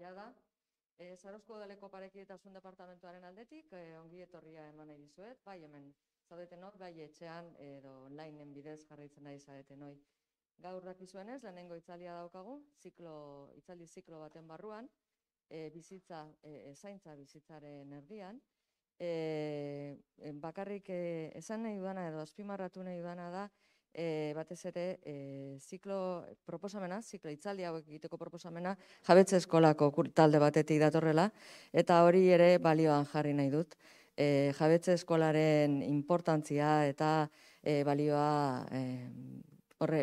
jada. E, Zarozko udaleko parekidetasun departamentuaren aldetik, e, ongi etorria eman nahi dizuet, bai hemen zaudetenok, bai etxean edo onlineen bidez jarraitzen nahi zaretenoi. Gaur dakizuenez, lehenengo itzalia daukagu, ziklo, itzaldi ziklo baten barruan, e, bizitza, e, zaintza bizitzaren erdian. E, bakarrik e, esan nahi dudana edo azpimarratu nahi dudana da, e, batez ere e, ziklo proposamena, ziklo itzaldi hauek egiteko proposamena, jabetze eskolako talde batetik datorrela, eta hori ere balioan jarri nahi dut. E, jabetze eskolaren importantzia eta e, balioa e, horre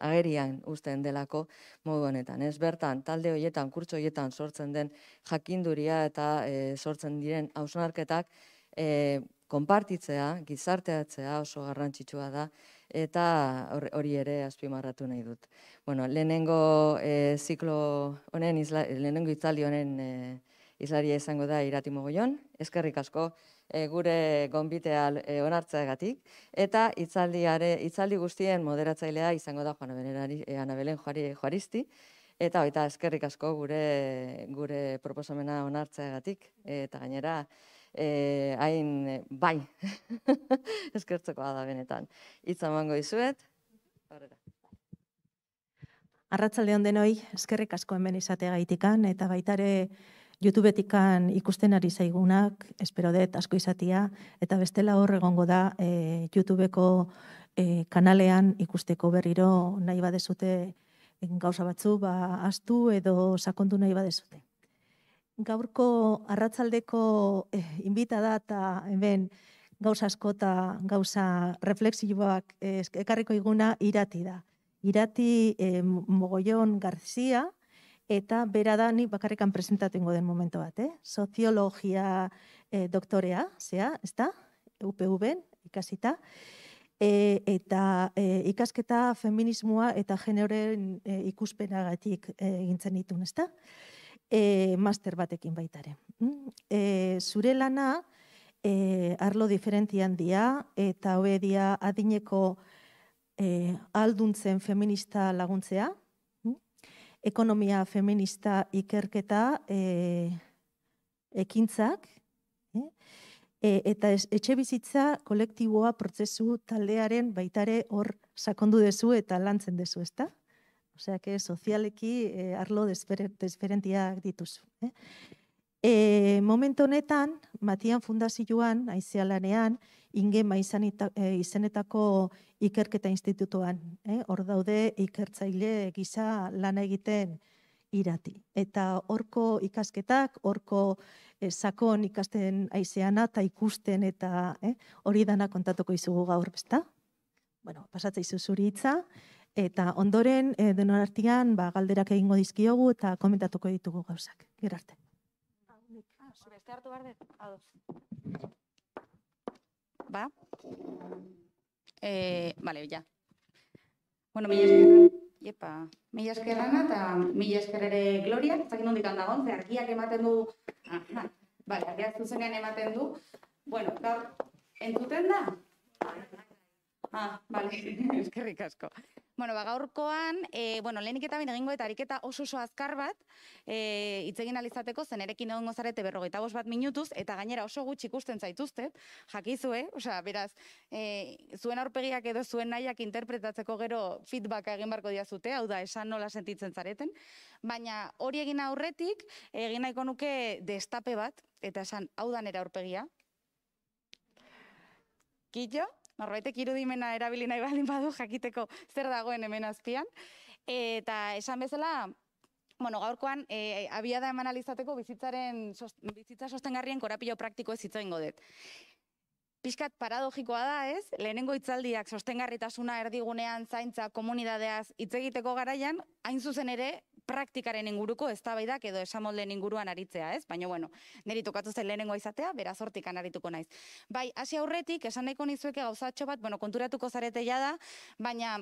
agerian uzten delako modu honetan. Ez bertan, talde hoietan, kurtso hoietan sortzen den jakinduria eta e, sortzen diren hausnarketak e, konpartitzea, gizarteatzea oso garrantzitsua da, eta hor- hori ere azpimarratu nahi dut. Bueno, lehenengo e, ziklo honen, isla, lehenengo itzali honen e, islaria izango da irati mogoion, eskerrik asko e, gure gonbitea e, onartzeagatik, eta itzaldiare, itzaldi guztien moderatzailea izango da Juana Benerari, e, Ana Belen Juari, Juaristi, eta baita eskerrik asko gure, gure proposamena onartzeagatik, eta gainera, e, hain, e, bai, eskertzekoa da benetan. Hitza emango dizuet, aurrera. Arratzalde denoi, eskerrik asko hemen izateagaitikan eta baita ere YouTubetikan ikusten ari zaigunak, espero dut asko izatia, eta bestela hor egongo da e, YouTubeko e, kanalean ikusteko berriro nahi badezute gauza batzu, ba, astu edo sakondu nahi badezute. Gaurko arratzaldeko e, inbitada eta hemen gauza asko eta gauza reflexioak eh, ekarriko iguna irati da. Irati eh, Mogollon Garzia, eta bera da ni bakarrikan presentatengo den momento bat, eh? Soziologia eh, doktorea, zea, ez da? UPV-en ikasita. E, eta e, ikasketa feminismoa eta generoren e, ikuspenagatik e, egintzen ditun, ez da? E, master batekin baitare. Mm? E, zure lana, e, arlo diferentian dia, eta hobe dia adineko e, alduntzen feminista laguntzea, mm? ekonomia feminista ikerketa e, ekintzak, eh? e, eta etxe bizitza kolektiboa prozesu taldearen baitare hor sakondu dezu eta lantzen dezu, ezta? Osea, que sozialeki e, arlo desberentiak dituzu. Eh? E, momentu honetan, Matian Fundazioan, aizealanean, ingema izanita, e, izenetako ikerketa institutoan. Eh? Hor daude ikertzaile gisa lana egiten irati. Eta horko ikasketak, horko eh, sakon ikasten aizeana eta ikusten eta eh? hori dana kontatuko izugu gaur, bezta? Bueno, pasatzea izu zuri hitza, eta ondoren eh, denon artean ba, galderak egingo dizkiogu eta komentatuko ditugu gauzak. Gero arte. Beste hartu behar dut? Ba? Eh, vale, ja. Bueno, mila esker. Iepa, mila esker Ana eta mila esker ere Gloria, ez dakit nondik handagon, ze argiak ematen du, aha, vale, argiak zuzenean ematen du. Bueno, gaur, entzuten da? Ah, vale, eskerrik asko. Bueno, ba, gaurkoan, e, bueno, lehenik eta bain egingo eta ariketa oso oso azkar bat, e, hitz egin alizateko, zen erekin egongo zarete berrogeita bost bat minutuz, eta gainera oso gutxi ikusten zaituzte, jakizue, osea, beraz, e, zuen aurpegiak edo zuen nahiak interpretatzeko gero feedbacka egin barko diazute, hau da, esan nola sentitzen zareten, baina hori egin aurretik, egin nahiko nuke destape bat, eta esan, hau da nera aurpegia, Kitxo, norbaitek irudimena erabili nahi baldin badu jakiteko zer dagoen hemen azpian. Eta esan bezala, bueno, gaurkoan e, abiada eman alizateko bizitzaren sos- bizitza sostengarrien korapilo praktiko ez hitz egingo dut. Piskat paradogikoa da, ez? Lehenengo hitzaldiak sostengarritasuna erdigunean zaintza komunidadeaz hitz egiteko garaian, hain zuzen ere praktikaren inguruko eztabaidak edo esamolden inguruan aritzea, ez? Baina bueno, niri tokatu zen lehenengoa izatea, beraz hortikan arituko naiz. Bai, hasi aurretik, esan nahiko nizueke gauzatxo bat, bueno, konturatuko zarete da, baina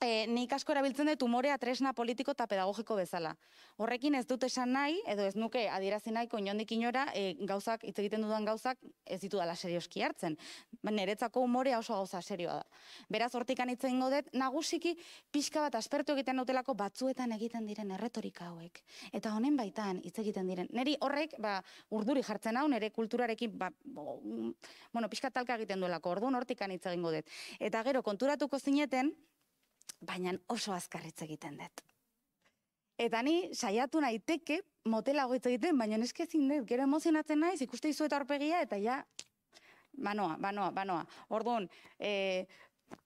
e, nik asko erabiltzen dut umorea tresna politiko eta pedagogiko bezala. Horrekin ez dut esan nahi, edo ez nuke adierazi nahiko inondik inora, e, gauzak, hitz egiten dudan gauzak, ez ditu dala serioski hartzen. Ba, Niretzako umorea oso gauza serioa da. Beraz, hortikan hitz egingo dut, nagusiki pixka bat aspertu egiten dutelako batzuetan egiten diren erretorika hauek. Eta honen baitan hitz egiten diren. Neri horrek, ba, urduri jartzen hau, nire kulturarekin, ba, bo, mm, bueno, pixka talka egiten duelako, orduan hortikan hitz egingo dut. Eta gero, konturatuko zineten, baina oso azkar hitz egiten dut. Eta ni saiatu naiteke motelago hitz egiten, baina eske ezin dut, gero emozionatzen naiz, ikuste dizuet aurpegia eta ja banoa, banoa, banoa. Orduan, eh,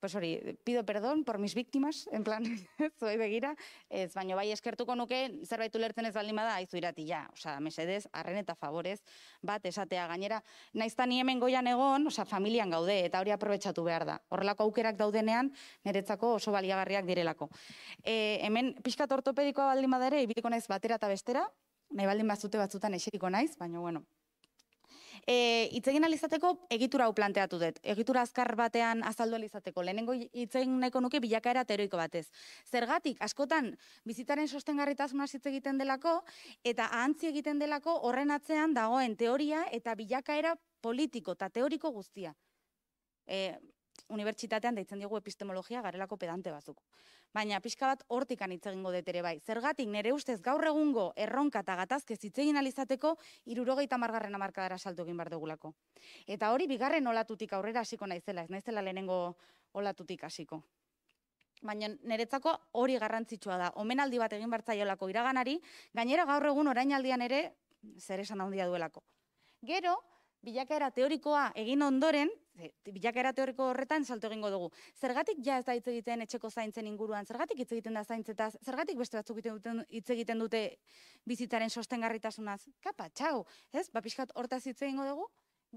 pues hori, pido perdón por mis víctimas, en plan, zuei begira, ez, baino bai eskertuko nuke, zerbait ulertzen ez baldin bada, aizu irati, ja, osea, mesedez, arren eta favorez, bat esatea gainera, naizta ni hemen goian egon, osea, familian gaude, eta hori aprobetsatu behar da. Horrelako aukerak daudenean, niretzako oso baliagarriak direlako. E, hemen, pixkat ortopedikoa baldin bada ere, ibiliko naiz batera eta bestera, nahi baldin bazute batzutan eseriko naiz, baina bueno, E, itzegin alizateko egitura hau planteatu dut. Egitura azkar batean azaldu alizateko. Lehenengo itzegin nahiko nuke bilakaera teoriko batez. Zergatik, askotan, bizitaren sostengarritasuna hitz egiten delako, eta ahantzi egiten delako horren atzean dagoen teoria eta bilakaera politiko eta teoriko guztia. E, unibertsitatean deitzen diegu epistemologia garelako pedante bazuk. Baina pixka bat hortikan hitz egingo dut ere bai. Zergatik nire ustez gaur egungo erronka eta gatazke hitz egin alizateko irurogeita margarren amarkadara saltu egin behar dugulako. Eta hori bigarren olatutik aurrera hasiko naizela, ez naizela lehenengo olatutik hasiko. Baina niretzako hori garrantzitsua da. Omenaldi bat egin bartzaiolako iraganari, gainera gaur egun orainaldian ere zer esan handia duelako. Gero, bilakaera teorikoa egin ondoren, bilakaera teoriko horretan salto egingo dugu. Zergatik ja ez da hitz egiten etxeko zaintzen inguruan, zergatik hitz egiten da zaintzetaz, zergatik beste batzuk hitz egiten dute bizitzaren sostengarritasunaz. Kapa, txau, ez? Ba pixkat hortaz hitz egingo dugu.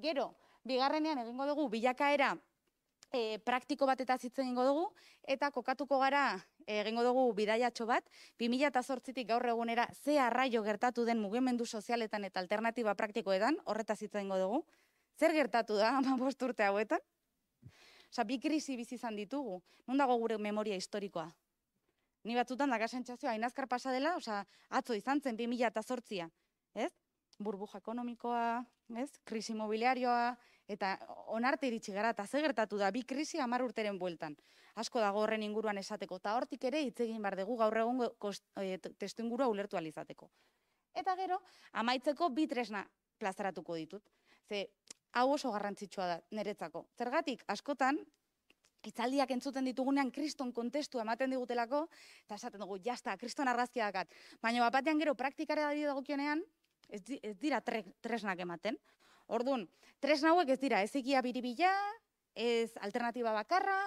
Gero, bigarrenean egingo dugu bilakaera e, praktiko bat eta hitz egingo dugu eta kokatuko gara egingo dugu bidaiatxo bat 2008tik gaur egunera ze arraio gertatu den mugimendu sozialetan eta alternatiba praktikoetan horretaz hitz egingo dugu. Zer gertatu da 15 urte hauetan? Osa, bi krisi bizi izan ditugu. Non dago gure memoria historikoa? Ni batzutan daga sentsazioa hain azkar pasa dela, osea, atzo izan zen 2008a, ez? Burbuja ekonomikoa, ez? Krisi mobiliarioa, eta onarte iritsi gara, eta ze gertatu da, bi krisi hamar urteren bueltan. Asko dago horren inguruan esateko, eta hortik ere hitz egin behar dugu gaur egun e, testu ingurua ulertu alizateko. Eta gero, amaitzeko bi tresna plazaratuko ditut. Ze, hau oso garrantzitsua da niretzako. Zergatik, askotan, hitzaldiak entzuten ditugunean kriston kontestu ematen digutelako, eta esaten dugu, jazta, kriston arrazkia dakat. Baina batean gero praktikara da dagokionean, ez, ez dira tre, tresnak ematen. Orduan, tresna hauek ez dira, ez egia biribila, ez alternatiba bakarra,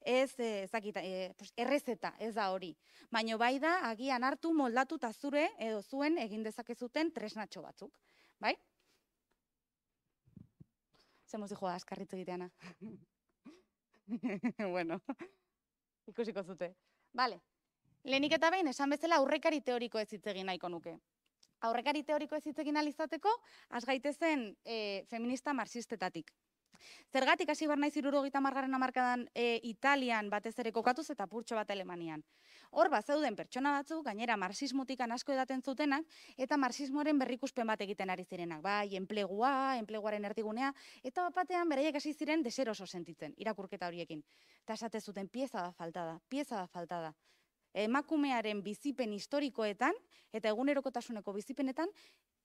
ez ezakit, e, pues, errezeta, ez da hori. Baina bai da, agian hartu, moldatu eta zure, edo zuen egin dezakezuten tresnatxo batzuk. Bai? Zemos dijo askarritzu egiteana. bueno, ikusiko zute. Vale. Lehenik eta behin, esan bezala aurrekari teoriko ez hitz egin nahiko nuke. Aurrekari teoriko ez hitz egin alizateko, az gaitezen e, feminista marxistetatik. Zergatik hasi bar naiz 70 margarren hamarkadan e, Italian batez ere kokatuz eta purtxo bat Alemanian. Hor bat zeuden pertsona batzu, gainera marxismotik asko edaten zutenak, eta marxismoaren berrikuspen bat egiten ari zirenak. Bai, enplegua, enpleguaren erdigunea, eta batean beraiek hasi ziren deseroso sentitzen, irakurketa horiekin. Eta esate zuten, pieza da faltada, pieza da faltada. Emakumearen bizipen historikoetan, eta egunerokotasuneko bizipenetan,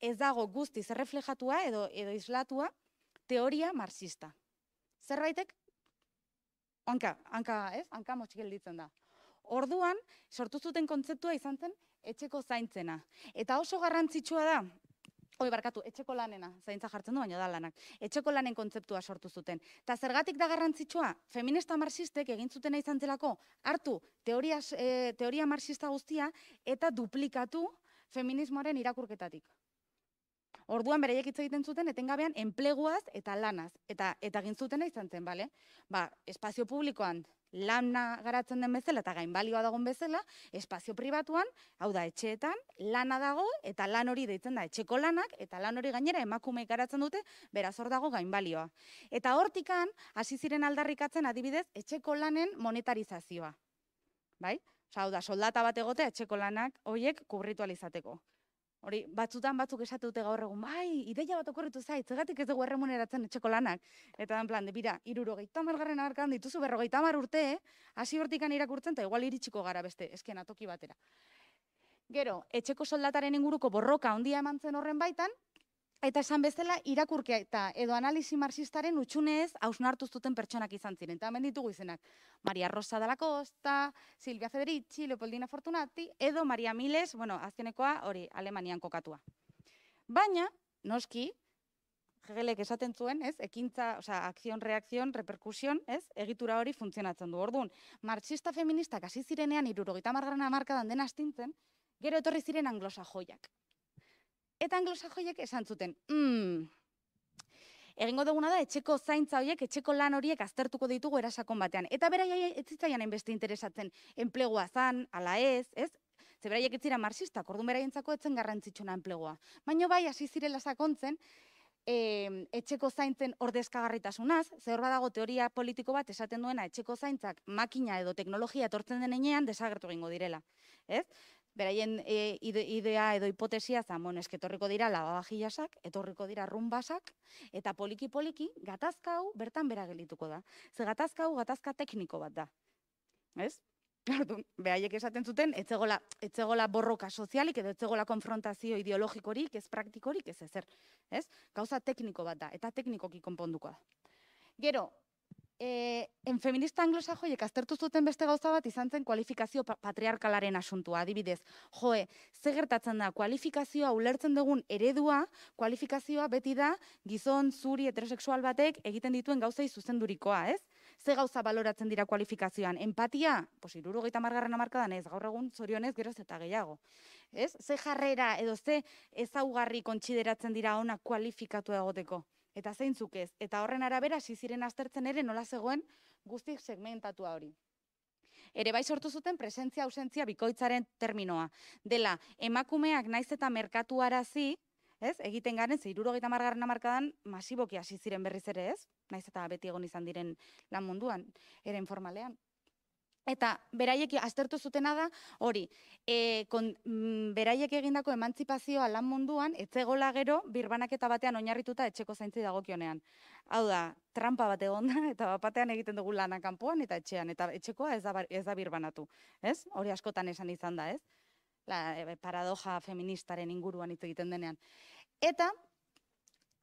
ez dago guztiz erreflejatua edo, edo islatua teoria marxista. Zerbaitek, hanka, hanka, ez? Hanka motxik gelditzen da. Orduan, sortu zuten kontzeptua izan zen etxeko zaintzena. Eta oso garrantzitsua da, Oi, barkatu, etxeko lanena, zaintza jartzen du, baina da lanak. Etxeko lanen kontzeptua sortu zuten. Ta zergatik da garrantzitsua, feminista marxistek egin zuten izan zelako, hartu teoria, e, teoria marxista guztia eta duplikatu feminismoaren irakurketatik. Orduan bereiek hitz egiten zuten etengabean enpleguaz eta lanaz eta eta egin zuten izan zen, bale? Ba, espazio publikoan lana garatzen den bezala eta gainbalioa dagoen bezala, espazio pribatuan, hau da etxeetan, lana dago eta lan hori deitzen da etxeko lanak eta lan hori gainera emakume garatzen dute, beraz hor dago gainbalioa. Eta hortikan hasi ziren aldarrikatzen adibidez etxeko lanen monetarizazioa. bai? Osa, hau da, soldata bat egotea etxeko lanak hoiek kubritu alizateko. Hori, batzutan batzuk esate dute gaur egun, bai, ideia bat okorritu zait, zegatik ez dugu erremuneratzen etxeko lanak. Eta en plan, de, bira, irurogeita margarren abarkan dituzu berrogeita mar urte, eh? hasi hortikan irakurtzen, eta igual iritsiko gara beste, esken atoki batera. Gero, etxeko soldataren inguruko borroka handia eman zen horren baitan, eta esan bezala irakurkea eta edo analisi marxistaren utxunez hausnartu zuten pertsonak izan ziren. Eta hemen ditugu izenak, Maria Rosa de la Costa, Silvia Federici, Leopoldina Fortunati, edo Maria Miles, bueno, azkenekoa hori Alemanian kokatua. Baina, noski, Hegelek esaten zuen, ez? Ekintza, osea, akzion, reakzion, reperkusion, ez? Egitura hori funtzionatzen du. Orduan, marxista feministak hasi zirenean 70 margarren hamarkadan den astintzen, gero etorri ziren anglosajoiak. Eta anglosajoiek esan zuten, mm, egingo duguna da, etxeko zaintza horiek, etxeko lan horiek aztertuko ditugu erasakon batean. Eta beraiai ez zitzaian hainbeste interesatzen enplegua zan, ala ez, ez? Ze beraiek ez ziren marxistak, orduan beraientzako etzen garrantzitsuna enplegua. Baina bai, hasi zirela sakontzen, e, etxeko zaintzen ordezkagarritasunaz, ze badago teoria politiko bat esaten duena etxeko zaintzak makina edo teknologia etortzen den desagertu egingo direla. Ez? Beraien e, ide- idea edo hipotesia zan, bueno, eske etorriko dira lavabajilasak, etorriko dira rumbasak, eta poliki-poliki gatazka hau bertan bera gelituko da. Ze gatazka hau gatazka tekniko bat da. Ez? Orduan, beraiek esaten zuten, etzegola, etzegola borroka sozialik edo etzegola konfrontazio ideologikorik, ez praktikorik, ez ezer. Ez? Gauza tekniko bat da, eta teknikoki konponduko da. Gero, e, en feminista anglosajoiek aztertu zuten beste gauza bat izan zen kualifikazio pa- patriarkalaren asuntua, adibidez. Joe, ze gertatzen da, kualifikazioa ulertzen dugun eredua, kualifikazioa beti da gizon, zuri, heterosexual batek egiten dituen gauzei zuzendurikoa, ez? Ze gauza baloratzen dira kualifikazioan? Empatia, pues irurogeita margarren amarkadan ez, gaur egun zorionez geroz eta gehiago. Ez? Ze jarrera edo ze ezaugarri kontsideratzen dira ona kualifikatu egoteko. Eta zeintzuk ez. Eta horren arabera hasi ziren aztertzen ere nola zegoen guztik segmentatua hori. Ere bai sortu zuten presentzia ausentzia bikoitzaren terminoa. Dela, emakumeak naiz eta merkatuarazi, ez? Egiten garen, ze irurogeita margarren amarkadan masiboki hasi ziren berriz ere, ez? Naiz eta beti egon izan diren lan munduan, ere informalean. Eta beraiek aztertu zutena da, hori, e, kon, mm, beraiek egindako emantzipazioa lan munduan, etzegola gero, birbanaketa batean oinarrituta etxeko zaintzi dagokionean. Hau da, trampa bat egon da, eta bat batean egiten dugu lana kanpoan eta etxean, eta etxekoa ez da, ez da birbanatu, ez? Hori askotan esan izan da, ez? La e, paradoja feministaren inguruan hitz egiten denean. Eta,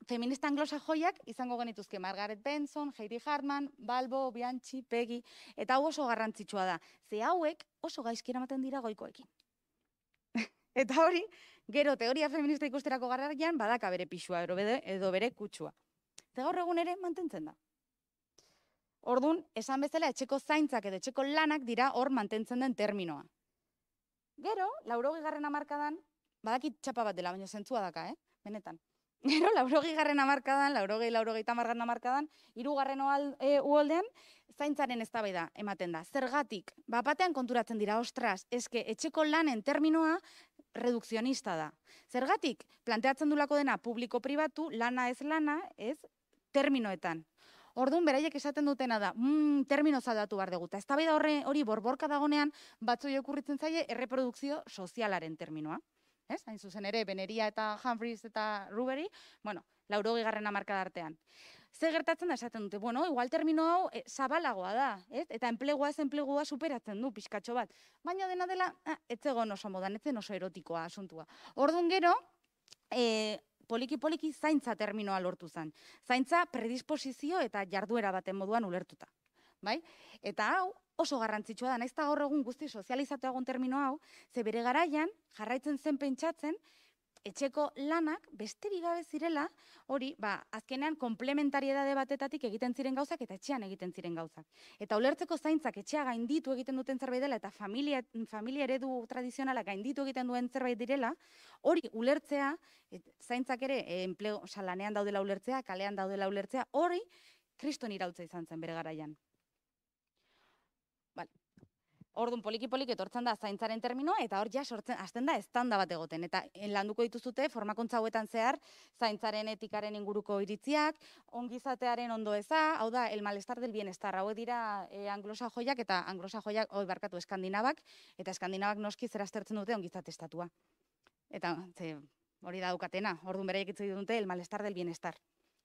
feminista anglosajoiak izango genituzke Margaret Benson, Heidi Hartman, Balbo, Bianchi, Peggy, eta hau oso garrantzitsua da. Ze hauek oso gaizki eramaten dira goikoekin. eta hori, gero teoria feminista ikusterako garraian badaka bere pixua edo bere, edo bere kutsua. Ze gaur egun ere mantentzen da. Ordun, esan bezala etxeko zaintzak edo etxeko lanak dira hor mantentzen den terminoa. Gero, laurogei garren amarkadan, badakit txapa bat dela, baina zentzua daka, eh? Benetan. Gero, laurogei garren amarkadan, laurogei, laurogei tamargarren amarkadan, hirugarren oal- e, uholdean, zaintzaren eztabaida ematen da. Zergatik, bapatean konturatzen dira, ostras, eske etxeko lanen terminoa redukzionista da. Zergatik, planteatzen dulako dena publiko-pribatu, lana ez lana, ez, terminoetan. Orduan, beraiek esaten dutena da, mm, termino zaldatu behar dugu. Eta horre hori borborka dagonean, batzoi okurritzen zaie erreprodukzio sozialaren terminoa. Ez? Hain zuzen ere, Beneria eta Humphreys eta Rubery, bueno, laurogei garren amarkada artean. Ze gertatzen da esaten dute, bueno, igual termino hau e, zabalagoa da, ez? Eta enplegua ez enplegua superatzen du pixkatxo bat. Baina dena dela, ah, ez zegoen oso modan, ez zen oso erotikoa asuntua. Orduan gero, e, poliki-poliki zaintza terminoa lortu zen. Zaintza predisposizio eta jarduera baten moduan ulertuta. Bai? Eta hau oso garrantzitsua da, naiz eta gaur egun guzti sozializatu egun termino hau, ze bere garaian jarraitzen zen pentsatzen, etxeko lanak besterik gabe zirela, hori, ba, azkenean komplementariedade batetatik egiten ziren gauzak eta etxean egiten ziren gauzak. Eta ulertzeko zaintzak etxea gainditu egiten duten zerbait dela eta familia, familia eredu tradizionala gainditu egiten duen zerbait direla, hori ulertzea, et, zaintzak ere eh, enplego, oza, lanean daudela ulertzea, kalean daudela ulertzea, hori kriston irautza izan zen bere garaian. Orduan poliki-poliki etortzen da zaintzaren terminoa eta hor ja sortzen hasten da estanda bat egoten eta eh, landuko dituzute formakuntza hauetan zehar zaintzaren etikaren inguruko iritziak, ongizatearen ondo eza, hau da el malestar del bienestar. Hauek dira e, anglosajoiak eta anglosajoiak oi barkatu eskandinabak eta eskandinabak noski zer aztertzen dute ongizate estatua. Eta ze, hori da dukatena, orduan beraiek hitz dute el malestar del bienestar.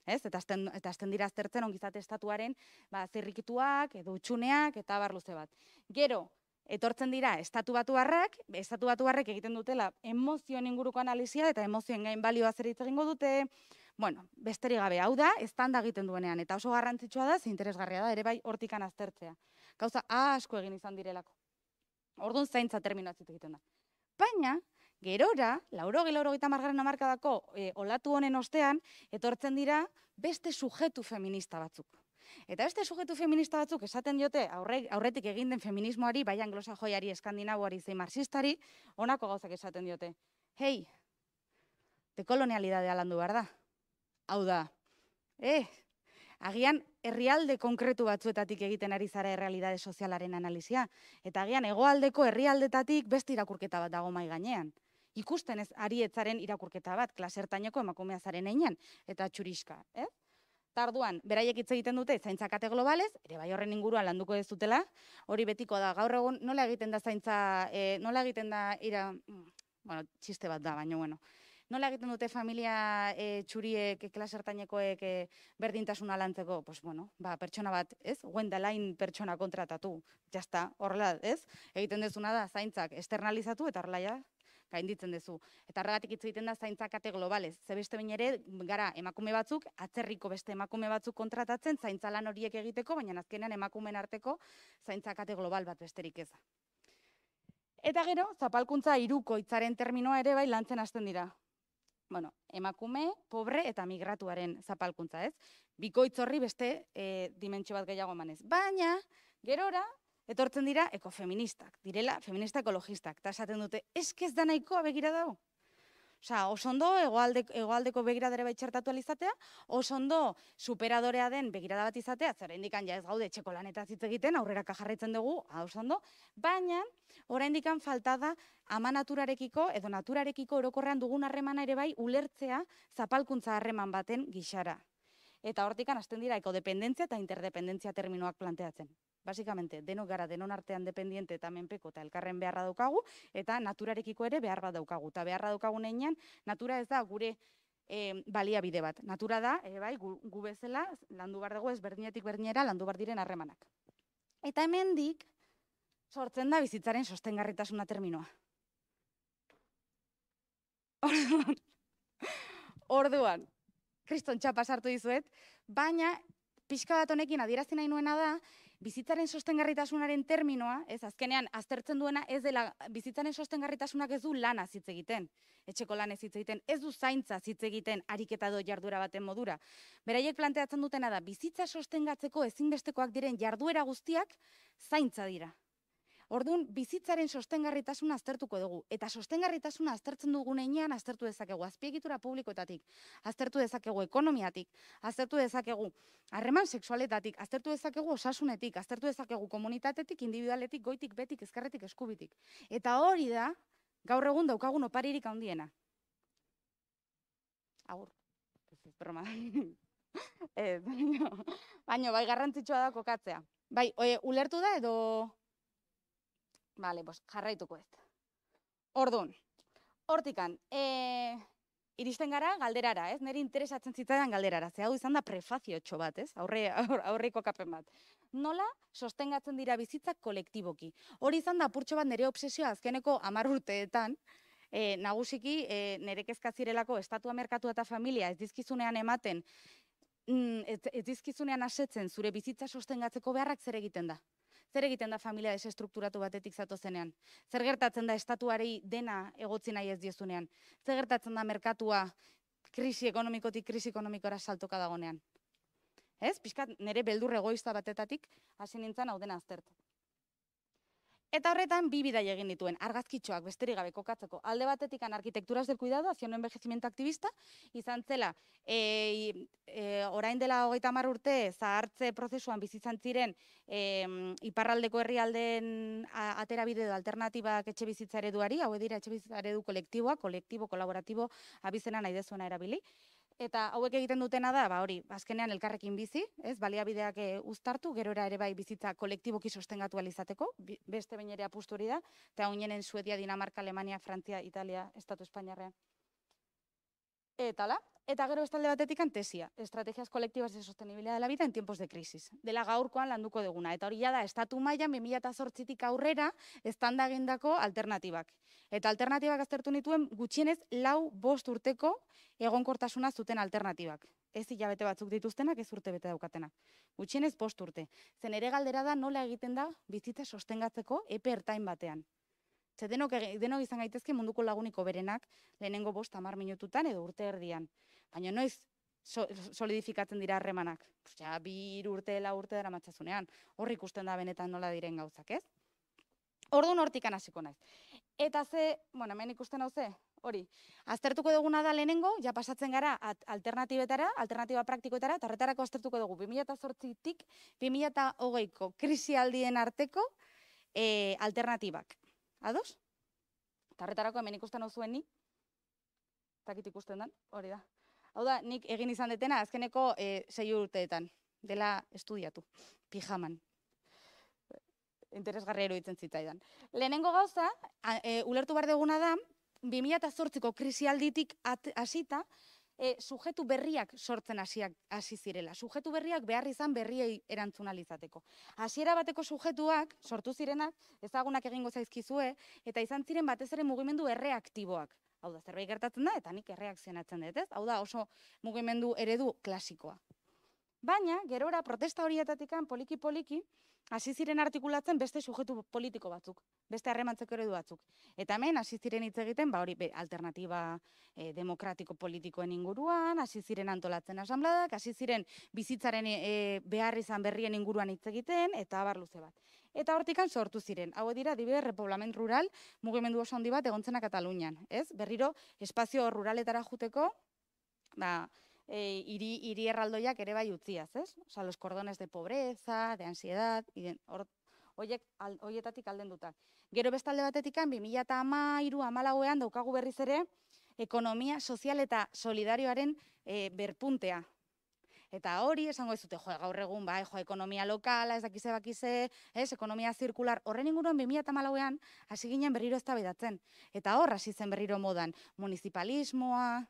Ez? Eta azten, eta azten dira aztertzen ongizate estatuaren ba, zirrikituak edo utxuneak eta bar luze bat. Gero, etortzen dira estatu batuarrak, estatu batuarrek egiten dutela emozioen inguruko analizia eta emozioen gain balioa zer hitz egingo dute. Bueno, besterik gabe, hau da, estanda egiten duenean, eta oso garrantzitsua da, ze interesgarria da, ere bai hortikan aztertzea. Gauza asko egin izan direlako. Orduan zaintza terminatzit egiten da. Baina, gerora, lauro lauro gita margaren amarkadako e, olatu honen ostean, etortzen dira beste sujetu feminista batzuk. Eta beste sujetu feminista batzuk esaten diote aurre, aurretik egin den feminismoari, bai anglosajoiari, eskandinaboari, zein marxistari, honako gauzak esaten diote. Hei, dekolonialidadea landu behar da. Hau da, eh, agian herrialde konkretu batzuetatik egiten ari zara errealidade sozialaren analizia, eta agian hegoaldeko herrialdetatik beste irakurketa bat dago mai gainean. Ikusten ez arietzaren irakurketa bat, klasertaineko emakumea zaren einan, eta txuriska, eh? Tarduan, beraiek hitz egiten dute zaintza kate globalez, ere bai horren inguruan landuko ez dutela, hori betiko da, gaur egun nola egiten da zaintza, e, nola egiten da, ira, mm, bueno, txiste bat da, baina bueno, nola egiten dute familia e, txuriek, klasertainekoek e, berdintasuna lantzeko, pues bueno, ba, pertsona bat, ez, lain pertsona kontratatu, jazta, horrela, ez, egiten dezuna da, zaintzak externalizatu, eta horrela ja, gainditzen duzu. Eta horregatik hitz egiten da zaintza kate globalez. Ze beste bain ere, gara emakume batzuk, atzerriko beste emakume batzuk kontratatzen, zaintza lan horiek egiteko, baina azkenean emakumen arteko zaintza kate global bat besterik ez. Eta gero, zapalkuntza iruko hitzaren terminoa ere bai lantzen hasten dira. Bueno, emakume, pobre eta migratuaren zapalkuntza, ez? Bikoitz horri beste e, dimentsio bat gehiago emanez. Baina, gerora, etortzen dira ekofeministak, direla feminista ekologistak, eta esaten dute, eskez da nahikoa begira dago. Osa, osondo egoaldeko, egoaldeko begiradere baitxertatu alizatea, osondo superadorea den begirada bat izatea, zara indikan ja ez gaude txeko laneta hitz egiten, aurrera kajarretzen dugu, osondo, baina oraindikan falta da ama naturarekiko edo naturarekiko orokorrean dugun harremana ere bai ulertzea zapalkuntza harreman baten gixara. Eta hortikan hasten dira ekodependentzia eta interdependentzia terminoak planteatzen basikamente, denok gara denon artean dependiente eta menpeko eta elkarren beharra daukagu, eta naturarekiko ere behar bat daukagu. Eta beharra daukagu neinean, natura ez da gure e, baliabide bat. Natura da, e, bai, gu, gu bezala, landu bar dugu ez berdinetik berdinera, landu bar diren harremanak. Eta hemendik sortzen da bizitzaren sostengarritasuna terminoa. Orduan, kriston txapa sartu dizuet, baina pixka bat honekin adierazi nahi nuena da, bizitzaren sostengarritasunaren terminoa, ez azkenean aztertzen duena ez dela bizitzaren sostengarritasunak ez du lana hitz egiten. Etxeko lan ez hitz egiten, ez du zaintza hitz egiten ariketa do jarduera baten modura. Beraiek planteatzen dutena da bizitza sostengatzeko ezinbestekoak diren jarduera guztiak zaintza dira. Orduan, bizitzaren sostengarritasuna aztertuko dugu. Eta sostengarritasuna aztertzen dugun einean aztertu dezakegu azpiegitura publikoetatik, aztertu dezakegu ekonomiatik, aztertu dezakegu harreman sexualetatik, aztertu dezakegu osasunetik, aztertu dezakegu komunitatetik, individualetik, goitik, betik, ezkerretik, eskubitik. Eta hori da, gaur egun daukagun oparirik handiena. Agur. Broma. Ez, baina, baina, bai garrantzitsua da kokatzea. Bai, oie, ulertu da edo Bale, pues, jarraituko ez. Orduan, hortikan, e, iristen gara galderara, ez? Neri interesatzen zitzaidan galderara. Ze hau izan da prefazio txo bat, ez? Aurre, aurreiko kapen bat. Nola sostengatzen dira bizitzak kolektiboki. Hori izan da purtxo bat nire obsesioa azkeneko amar urteetan, e, nagusiki e, nire kezkazirelako estatua merkatu eta familia ez dizkizunean ematen, mm, ez, ez dizkizunean asetzen zure bizitza sostengatzeko beharrak zer egiten da zer egiten da familia desestrukturatu batetik zato zenean? Zer gertatzen da estatuari dena egotzi nahi ez diezunean? Zer gertatzen da merkatua krisi ekonomikotik krisi ekonomikora saltoka dagonean? Ez? Piskat nire beldur egoista batetatik hasi nintzen hau dena aztertu. Eta horretan, bi bidai egin dituen, argazkitxoak besterik gabe kokatzeko. Alde batetik arkitekturaz del cuidado, hacia un envejecimiento activista, izan zela, e, e, orain dela hogeita mar urte, zahartze prozesuan bizitzan ziren, e, iparraldeko herrialdeen atera bide edo alternatibak etxe bizitza ereduari, hau dira etxe bizitza eredu kolektiboa, kolektibo, kolaboratibo, abizena nahi dezuena erabili. Eta hauek egiten dutena da, ba hori, azkenean elkarrekin bizi, ez? Baliabideak e, uztartu, gerora ere bai bizitza kolektiboki sostengatu alizateko, beste bain ere apustu hori da, eta oinenen Suedia, Dinamarka, Alemania, Frantzia, Italia, Estatu Espainiarrean. Eta la, eta gero bestalde batetik antesia, estrategias kolektibas de sostenibilidad de la vida en tiempos de crisis. Dela gaurkoan landuko deguna. Eta hori da, estatu mailan 2008tik aurrera, estanda egindako alternatibak. Eta alternatibak aztertu nituen gutxienez lau bost urteko egonkortasuna zuten alternatibak. Ez hilabete batzuk dituztenak, ez urte bete daukatenak. Gutxienez bost urte. Zen ere galdera da nola egiten da bizitza sostengatzeko epe ertain batean. Ze denok, denok izan gaitezke munduko laguniko berenak lehenengo bost amar minututan edo urte erdian. Baina noiz solidifikatzen dira harremanak. Ja, bi urte, la urte dara matzazunean. Horri ikusten da benetan nola diren gauzak, ez? Ordu nortikan hasiko naiz. Eta ze, bueno, hemen ikusten hau ze, hori, aztertuko duguna da lehenengo, ja pasatzen gara alternatibetara, alternatiba praktikoetara, eta horretarako aztertuko dugu 2008-tik 2008ko krisialdien arteko e, alternatibak. Ados? Eta horretarako hemen ikusten hau zuen ni, takit ikusten den, hori da. Hau da, nik egin izan detena, azkeneko e, sei urteetan, dela estudiatu, pijaman interesgarri eruditzen zitzaidan. Lehenengo gauza, e, ulertu behar duguna da, 2008ko krisialditik hasita, e, sujetu berriak sortzen hasiak hasi zirela. Sujetu berriak behar izan berriei erantzun alizateko. Hasiera bateko sujetuak, sortu zirenak, ezagunak egingo zaizkizue, eta izan ziren batez ere mugimendu erreaktiboak. Hau da, zerbait gertatzen da, eta nik erreakzionatzen dut, ez? Hau da, oso mugimendu eredu klasikoa. Baina, gerora, protesta horietatikan poliki-poliki, hasi ziren artikulatzen beste sujetu politiko batzuk, beste harremantzeko eredu batzuk. Eta hemen hasi ziren hitz egiten, ba hori alternativa e, demokratiko politikoen inguruan, hasi ziren antolatzen asambladak, hasi ziren bizitzaren e, behar izan berrien inguruan hitz egiten eta abar luze bat. Eta hortikan sortu ziren. Hau dira dibe repoblament rural mugimendu oso handi bat egontzena Katalunian, ez? Berriro espazio ruraletara joteko, ba, e, iri, iri erraldoiak ere bai utziaz, ez? Osa, los cordones de pobreza, de ansiedad, or, oiek, al, oietatik alden dutak. Gero bestalde batetikan, 2000 eta ama, iru, amalauean daukagu berriz ere, ekonomia sozial eta solidarioaren e, berpuntea. Eta hori, esango ez dute, jo, gaur egun, bai, jo, ekonomia lokala, ez dakize bakize, ez, ekonomia zirkular, horren inguruan 2000 eta malauean, hasi ginen berriro ez Eta hor, hasi zen berriro modan, municipalismoa,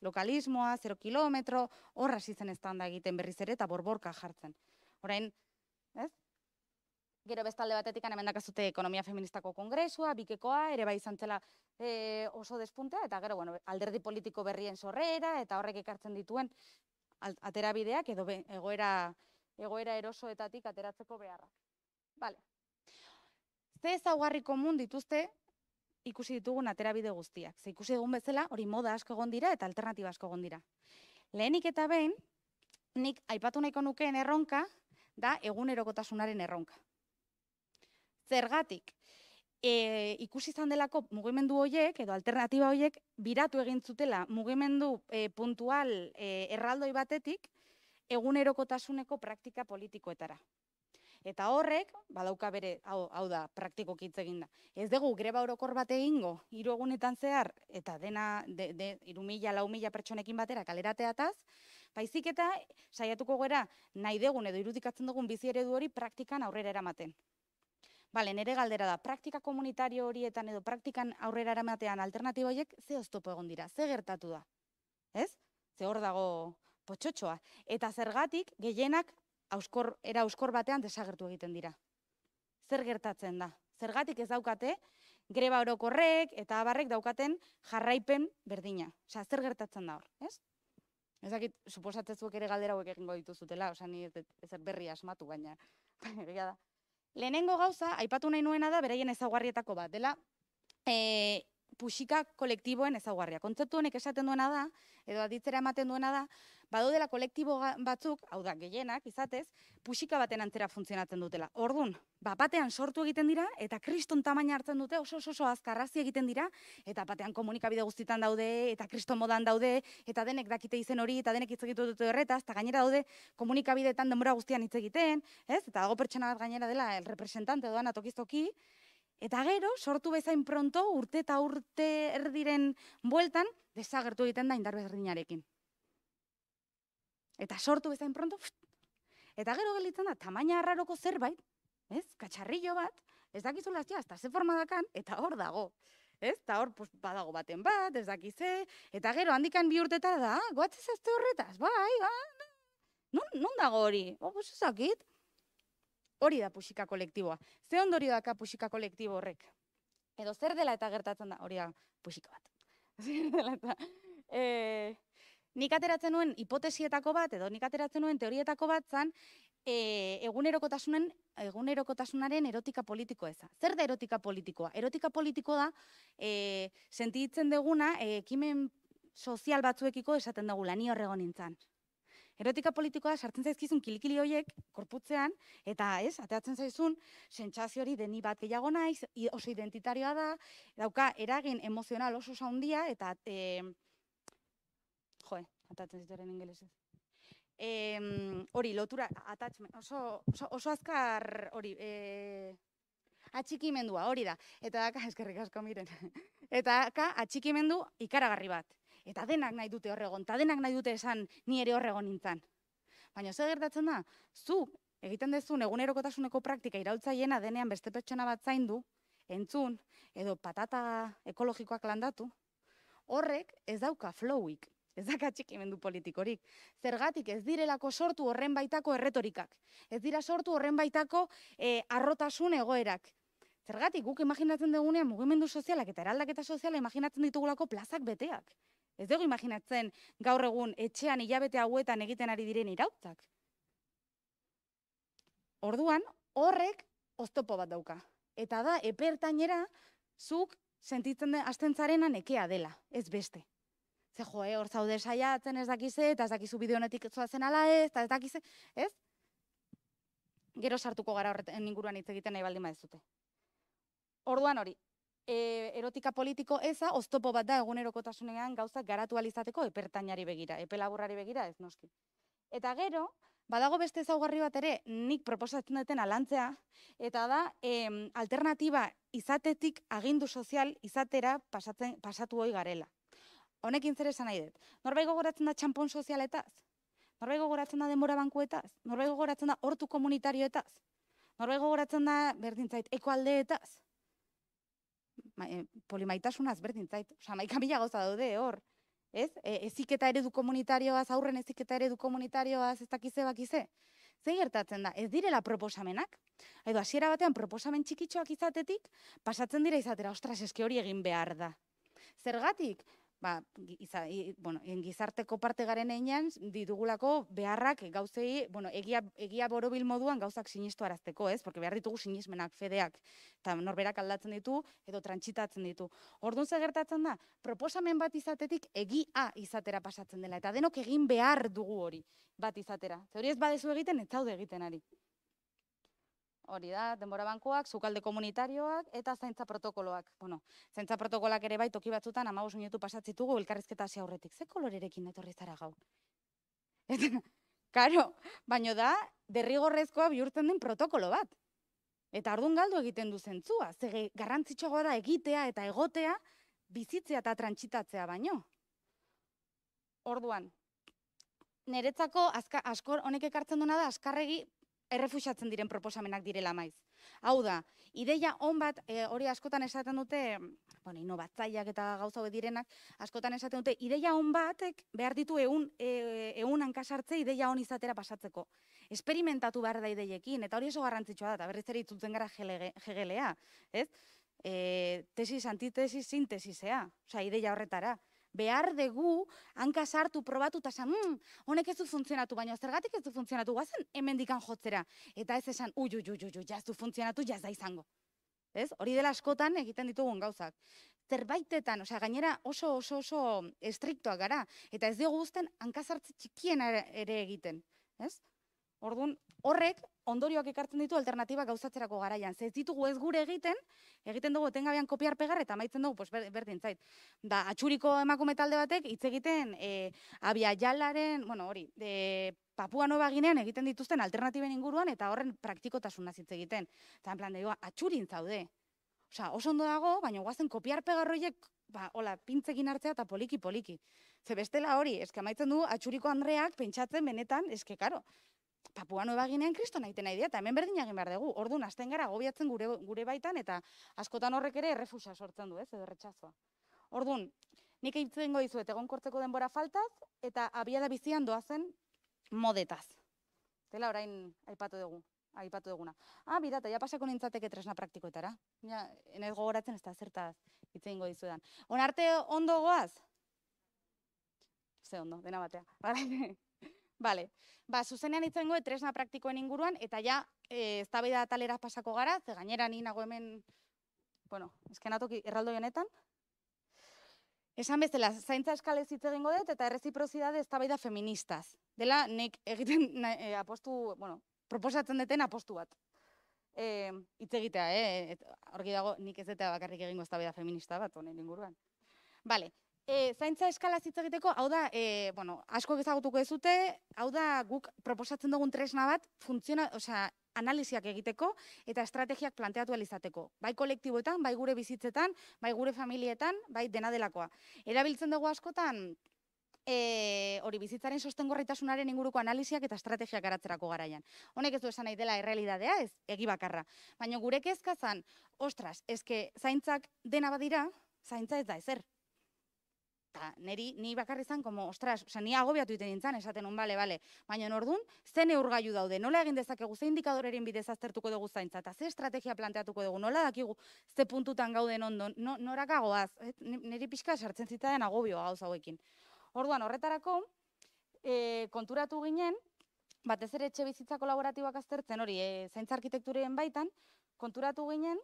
lokalismoa, 0 kilometro, horra zizen ez da egiten berriz ere eta borborka jartzen. Orain, ez? Gero bestalde batetik hemen dakazute ekonomia feministako kongresua, bikekoa, ere bai izan zela e, oso despuntea, eta gero, bueno, alderdi politiko berrien sorrera, eta horrek ekartzen dituen aterabideak edo egoera, egoera erosoetatik ateratzeko beharrak. Vale. Ze ezaugarri komun dituzte ikusi ditugun aterabide guztiak. Ze ikusi dugun bezala, hori moda asko egon dira eta alternatiba asko egon dira. Lehenik eta behin, nik aipatu nahiko nukeen erronka, da egunerokotasunaren erronka. Zergatik, e, ikusi izan delako mugimendu horiek, edo alternatiba horiek, biratu egin zutela mugimendu e, puntual e, erraldoi batetik, egunerokotasuneko praktika politikoetara. Eta horrek, badauka bere, hau, hau da, praktikoki hitz eginda. Ez dugu greba orokor bat egingo, hiru egunetan zehar, eta dena, de, de, iru mila, lau mila pertsonekin batera kalerateataz, baizik eta saiatuko gara nahi degun edo irudikatzen dugun bizi eredu hori praktikan aurrera eramaten. Bale, nere galdera da, praktika komunitario horietan edo praktikan aurrera eramatean alternatiba horiek, ze oztopo egon dira, ze gertatu da? Ez? Ze hor dago potxotxoa. Eta zergatik, gehienak auskor, era auskor batean desagertu egiten dira. Zer gertatzen da? Zergatik ez daukate, greba orokorrek eta abarrek daukaten jarraipen berdina. Osea, zer gertatzen da hor, ez? Ez dakit, suposatzezuek ere galdera hauek egingo dituzutela, osea, ni ez, ez berri asmatu, baina, egia da. Lehenengo gauza, aipatu nahi nuena da, beraien ezaugarrietako bat, dela, e, puxika kolektiboen ezaugarria. Kontzeptu honek esaten duena da, edo aditzera ematen duena da, badaudela kolektibo batzuk, hau da, gehienak, izatez, puxika baten antzera funtzionatzen dutela. Ordun, bapatean sortu egiten dira, eta kriston tamaina hartzen dute, oso oso, oso azkarrazi egiten dira, eta batean komunikabide guztitan daude, eta kriston modan daude, eta denek dakite izen hori, eta denek hitz egitu dute horretaz, eta gainera daude komunikabideetan denbora guztian hitz egiten, ez? Eta dago pertsona bat gainera dela, el representante doana tokiz-toki, Eta gero, sortu bezain pronto, urte eta urte erdiren bueltan, desagertu egiten da indar berdinarekin. Eta sortu bezain pronto, pft, eta gero gelditzen da, tamaina arraroko zerbait, ez? Katxarrillo bat, ez dakizu lastia, hasta ze forma dakan, eta hor dago. Ez? Eta hor, pues, badago baten bat, ez dakize, eta gero handikan bi urtetara da, "Ah, goatzez azte horretaz, bai, ah, nun, nun dago hori? Oh, pues ez dakit. Hori da puxika kolektiboa. Ze ondorio daka puxika kolektibo horrek? Edo zer dela eta gertatzen da, hori da puxika bat. Zer dela eta... E, nik ateratzen nuen hipotesietako bat, edo nik ateratzen nuen teorietako bat zan, e, egunerokotasunen, egunerokotasunaren erotika politiko eza. Zer da erotika politikoa? Erotika politikoa da, e, sentitzen deguna, e, ekimen sozial batzuekiko esaten dugula, ni horrego nintzen. Erotika politikoa sartzen zaizkizun kilikili hoiek korputzean eta ez, ateatzen zaizun sentsazio hori deni bat gehiago naiz, oso identitarioa da, dauka eragin emozional oso handia eta e, atatzen zituen ingelesez. Em, hori, lotura, attachment, oso, oso, oso azkar, hori, e, atxikimendua, hori da. Eta daka, eskerrik asko miren. Eta daka, atxikimendu ikaragarri bat. Eta denak nahi dute horregon, eta denak nahi dute esan ni ere horregon nintzen. Baina zer gertatzen da, zuk egiten dezun egunerokotasuneko praktika iraultzaiena denean beste pertsona bat zaindu, entzun, edo patata ekologikoak landatu, horrek ez dauka flowik, ez daka txikimendu politikorik. Zergatik ez direlako sortu horren baitako erretorikak. Ez dira sortu horren baitako eh, arrotasun egoerak. Zergatik guk imaginatzen dugunean mugimendu sozialak eta eraldaketa soziala imaginatzen ditugulako plazak beteak. Ez dugu imaginatzen gaur egun etxean hilabete hauetan egiten ari diren irautzak. Orduan, horrek oztopo bat dauka. Eta da, epertainera, zuk sentitzen den hasten zarena nekea dela, ez beste. Ze jo, eh, hor zaude saiatzen ez dakize, eta ez dakizu bideo honetik zoazen ala ez, eta ez dakize, ez? Gero sartuko gara horreten inguruan hitz egiten nahi baldin badezute. Orduan hori, e, erotika politiko eza oztopo bat da egunerokotasunean gauzak garatu alizateko epertainari begira, epe laburrari begira ez noski. Eta gero, badago beste ezaugarri bat ere, nik proposatzen duten alantzea, eta da em, alternatiba izatetik agindu sozial izatera pasatzen, pasatu hoi garela. Honekin zer esan nahi dut. Norbait gogoratzen da txampon sozialetaz? Norbait gogoratzen da denbora bankuetaz? Norbait gogoratzen da hortu komunitarioetaz? Norbait gogoratzen da berdintzait ekoaldeetaz? Ma, e, polimaitasunaz berdintzait. Osa, maika mila gauza daude hor. Ez? E, eziketa eredu komunitarioaz, aurren eziketa eredu komunitarioaz, ez dakize bakize. Ze gertatzen da, ez direla proposamenak? Edo hasiera batean proposamen txikitxoak izatetik, pasatzen dira izatera, ostras, eske hori egin behar da. Zergatik? Ba, iza, i, bueno, en gizarteko parte garen einean, ditugulako beharrak gauzei, bueno, egia, egia borobil moduan gauzak sinistu arazteko, ez? Porque behar ditugu sinismenak, fedeak, eta norberak aldatzen ditu, edo trantsitatzen ditu. Orduan ze gertatzen da, proposamen bat izatetik egia izatera pasatzen dela, eta denok egin behar dugu hori bat izatera. Ze hori ez badezu egiten, ez zaude egiten ari. Hori da, denbora bankuak, sukalde komunitarioak eta zaintza protokoloak. Bueno, zaintza protokoloak ere bai toki batzutan amabos minutu pasatzitugu elkarrizketa hasi aurretik. Ze kolorerekin etorri zara gaur? Eta, karo, baino da, derrigorrezkoa bihurtzen den protokolo bat. Eta ordun galdu egiten du zentzua. Ze garrantzitsuagoa da egitea eta egotea bizitzea eta trantsitatzea baino. Orduan, niretzako azka, askor honek ekartzen duena da askarregi errefuxatzen diren proposamenak direla maiz. Hau da, ideia on bat, e, hori askotan esaten dute, bueno, inovatzaileak eta gauza hauek direnak, askotan esaten dute, ideia on batek behar ditu egun, e, egun hankasartze ideia on izatera pasatzeko. Esperimentatu behar da ideiekin, eta hori oso garrantzitsua da, eta berriz ere itzultzen gara hegelea, ez? E, tesis, antitesis, sintesisea, osea, ideia horretara. Behar dugu hanka sartu, probatu, eta esan, mm, honek ez du funtzionatu, baina zergatik ez du funtzionatu, guazen hemendikan jotzera. Eta ez esan, ui, ui, ui, ui, ui, ja ez du funtzionatu, ja ez da izango. Ez? Hori dela askotan egiten ditugun gauzak. zerbaitetan, osea, gainera oso oso oso estriktoak gara, eta ez diogu guzten hankazartze txikien ere egiten, ez? Orduan, horrek ondorioak ekartzen ditu alternatiba gauzatzerako garaian. Ze ez ditugu ez gure egiten, egiten dugu etengabean kopiar pegar eta amaitzen dugu pues, ber- berdin zait. Da, atxuriko emakume talde batek hitz egiten e, abia jalaren, bueno, hori, de, Papua Nueva Ginean egiten dituzten alternatiben inguruan eta horren praktikotasuna hitz egiten. Eta plan, de, atxurin zaude. Osea, oso ondo dago, baina guazen kopiar pegarroiek, ba, hola, pintzekin hartzea eta poliki-poliki. Ze bestela hori, eske amaitzen du atxuriko Andreak pentsatzen benetan, eske, karo, Papua Nueva Ginean kristo nahi dira, eta hemen berdin egin behar dugu. Orduan, hasten gara agobiatzen gure, gure baitan, eta askotan horrek ere errefusa sortzen du, ez, edo retxazoa. Orduan, nik eitzen dizuet egonkortzeko denbora faltaz, eta abiada bizian doazen modetaz. Dela orain aipatu dugu, aipatu duguna. Ah, bida, eta ja pasako nintzateke tresna praktikoetara. Ja, enez gogoratzen ez da zertaz hitz egingo dizuedan. Onarte ondo goaz? Ze ondo, dena batea. Vale. Ba, zuzenean dut tresna praktikoen inguruan, eta ja, eh, eztabaida atalera pasako gara, ze gainera ni nago hemen, bueno, eskenatoki erraldoi honetan. Esan bezala, zaintza eskalez hitz egingo dut, eta erreziprozidade eztabaida feministaz. Dela, nik egiten eh, apostu, bueno, proposatzen duten apostu bat. Eh, hitz egitea, eh? et- dago, nik ez dut bakarrik egingo eztabaida feminista bat, honen inguruan. Vale. E, zaintza eskalaz hitz egiteko, hau da, e, bueno, asko ezagutuko ez dute, hau da guk proposatzen dugun tresna bat, funtziona, osea, analiziak egiteko eta estrategiak planteatu ahal izateko. Bai kolektiboetan, bai gure bizitzetan, bai gure familietan, bai dena delakoa. Erabiltzen dugu askotan, e, hori bizitzaren sostengorritasunaren inguruko analiziak eta estrategiak garatzerako garaian. Honek ez du esan nahi dela errealidadea, ez egi bakarra. Baina gure kezka zan, ostras, eske zaintzak dena badira, zaintza ez da ezer. Ta, neri, ni bakarri zan, como, ostras, osea, ni agobiatu iten nintzen, esaten un, bale, bale. Baina nordun, ze neurgailu daude, nola egin dezakegu, ze indikadoreren bidez aztertuko dugu zaintza, eta ze estrategia planteatuko dugu, nola dakigu, ze puntutan gauden ondo, no, noraka goaz? Ni- niri pixka sartzen zitzaidan agobioa gauza hauekin. Orduan, horretarako, e, konturatu ginen, batez ere etxe bizitza kolaboratiboak aztertzen hori, e, zaintza arkitekturen baitan, konturatu ginen,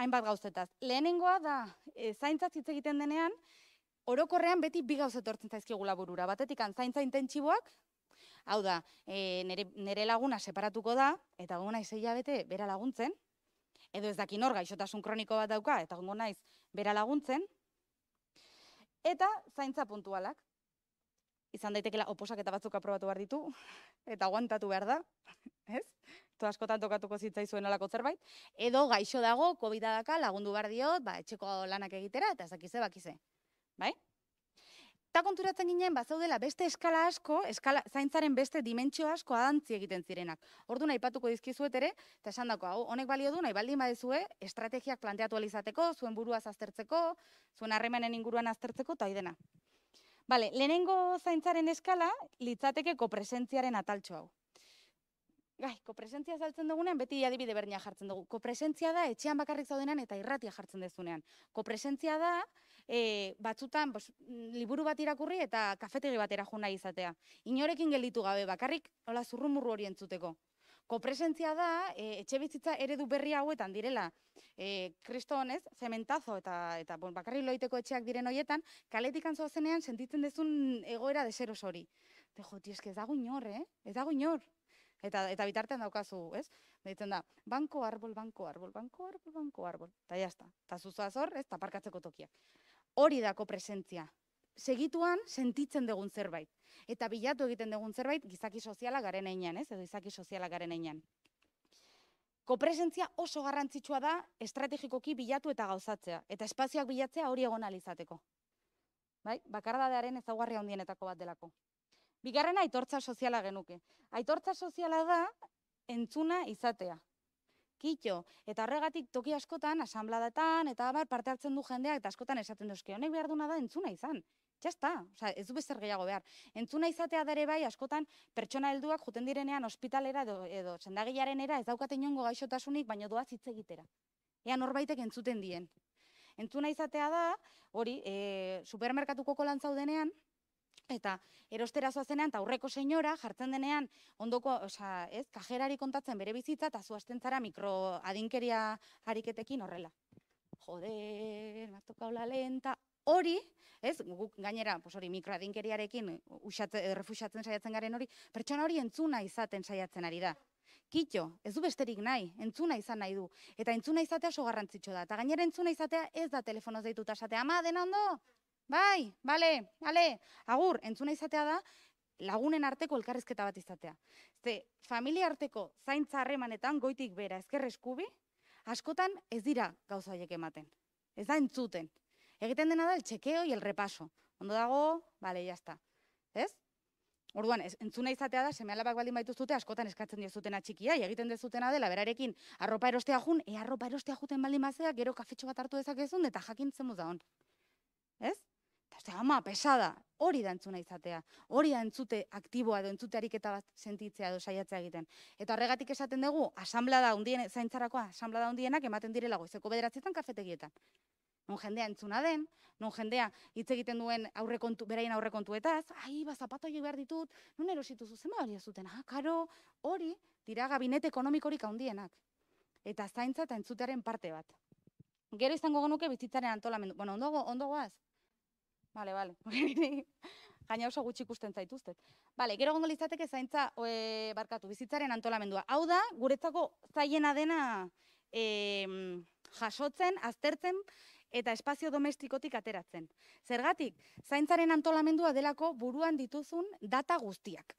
hainbat gauzetaz. Lehenengoa da, e, zaintza hitz egiten denean, orokorrean beti bi gauza etortzen zaizkigula burura. Batetik zaintza intentsiboak, hau da, e, nere, nere laguna separatuko da, eta gongo naiz bete bera laguntzen, edo ez dakin hor gaixotasun kroniko bat dauka, eta gongo naiz bera laguntzen, eta zaintza puntualak. Izan daitekela oposaketa batzuk aprobatu behar ditu, eta aguantatu behar da, ez? Eta askotan tokatuko zitzaizuen olako zerbait. Edo gaixo dago, covid daka, lagundu behar diot, ba, etxeko lanak egitera, eta ez dakize, bakize. Bai? Eta konturatzen ginen, bazaudela beste eskala asko, eskala, zaintzaren beste dimentsio asko adantzi egiten zirenak. Ordu aipatuko dizkizuet ere, eta esan dako, hau, honek balio du, nahi baldin badezue, estrategiak planteatu ahal izateko, zuen buruaz aztertzeko, zuen harremanen inguruan aztertzeko, eta dena. Bale, lehenengo zaintzaren eskala, litzateke kopresentziaren ataltxo hau. Gai, kopresentzia saltzen dugunean, beti adibide berdina jartzen dugu. Kopresentzia da, etxean bakarrik zaudenan eta irratia jartzen dezunean. Kopresentzia da, e, batzutan bos, liburu bat irakurri eta kafetegi batera jo nahi izatea. Inorekin gelditu gabe, bakarrik hola zurrumurru hori entzuteko. Kopresentzia da, e, etxe bizitza eredu berri hauetan direla, e, kristo honez, zementazo eta, eta bon, bakarrik loiteko etxeak diren hoietan, kaletik zenean sentitzen dezun egoera deseros hori. De jo, tio, ez dago inor, eh? Ez dago inor. Eta, eta bitartean daukazu, ez? Deitzen da, banko arbol, banko arbol, banko arbol, banko arbol. Eta jazta. Eta zuzoaz hor, ez, taparkatzeko tokiak. Hori dako presentzia. Segituan sentitzen dugun zerbait. Eta bilatu egiten dugun zerbait gizaki soziala garen einean, ez? Edo gizaki soziala garen einean. Kopresentzia oso garrantzitsua da estrategikoki bilatu eta gauzatzea. Eta espazioak bilatzea hori egon ahal izateko. Bai? Bakardadearen ezaugarri handienetako bat delako. Bigarrena aitortza soziala genuke. Aitortza soziala da entzuna izatea. Kitxo, eta horregatik toki askotan, asanbladatan, eta abar parte hartzen du jendeak, eta askotan esaten duzke, honek behar duna da entzuna izan. Está, Osea, ez du bezer gehiago behar. Entzuna izatea dare bai, askotan pertsona helduak juten direnean ospitalera edo, edo sendagilarenera ez daukate inongo gaixotasunik, baino doaz hitz egitera. Ea norbaitek entzuten dien. Entzuna izatea da, hori, e, supermerkatuko kolan zaudenean, eta erostera zoazenean, eta aurreko senyora jartzen denean, ondoko, osea, ez, kajerari kontatzen bere bizitza, eta zu hasten zara mikroadinkeria ariketekin horrela. joder, me ha lenta, hori, ez, guk gainera, pues hori mikroadinkeriarekin usatze, refusatzen saiatzen garen hori, pertsona hori entzuna izaten saiatzen ari da. Kitxo, ez du besterik nahi, entzuna izan nahi du. Eta entzuna izatea oso garrantzitsu da. Eta gainera entzuna izatea ez da telefonoz deituta esatea, ama, dena ondo? Bai, bale, bale, agur, entzuna izatea da, lagunen arteko elkarrizketa bat izatea. Ze, familia arteko zaintza harremanetan goitik bera ezker eskubi, askotan ez dira gauza horiek ematen. Ez da entzuten. Egiten dena da el txekeo y el repaso. Ondo dago, bale, jazta. Ez? Orduan, ez, entzuna izatea da, seme alabak baldin baituzute, askotan eskatzen diozutena txikia, egiten dezutena dela, berarekin, arropa erostea jun, e arropa erostea juten baldin bazea, gero kafetxo bat hartu dezakezun, eta jakin zen da hon. Ez? Eta ama, pesada, hori da entzuna izatea, hori da entzute aktiboa edo entzute ariketa bat sentitzea edo saiatzea egiten. Eta horregatik esaten dugu, asamblada hundien, zaintzarakoa, asamblada hundienak ematen direla goizeko bederatzietan kafetegietan non jendea entzuna den, non jendea hitz egiten duen aurrekontu, beraien aurrekontuetaz, ai, ba, zapatoi behar ditut, non erositu zuzen hori zuten, ah, karo, hori, dira gabinete ekonomikorik handienak. Eta zaintza eta entzutearen parte bat. Gero izango genuke bizitzaren antolamendu. Bueno, ondo, ondo guaz? Bale, bale. Gaina oso gutxi ikusten zaituztet. Bale, gero gongo litzateke zaintza e, barkatu, bizitzaren antolamendua. Hau da, guretzako zaiena dena e, jasotzen, aztertzen, eta espazio domestikotik ateratzen. Zergatik, zaintzaren antolamendua delako buruan dituzun data guztiak.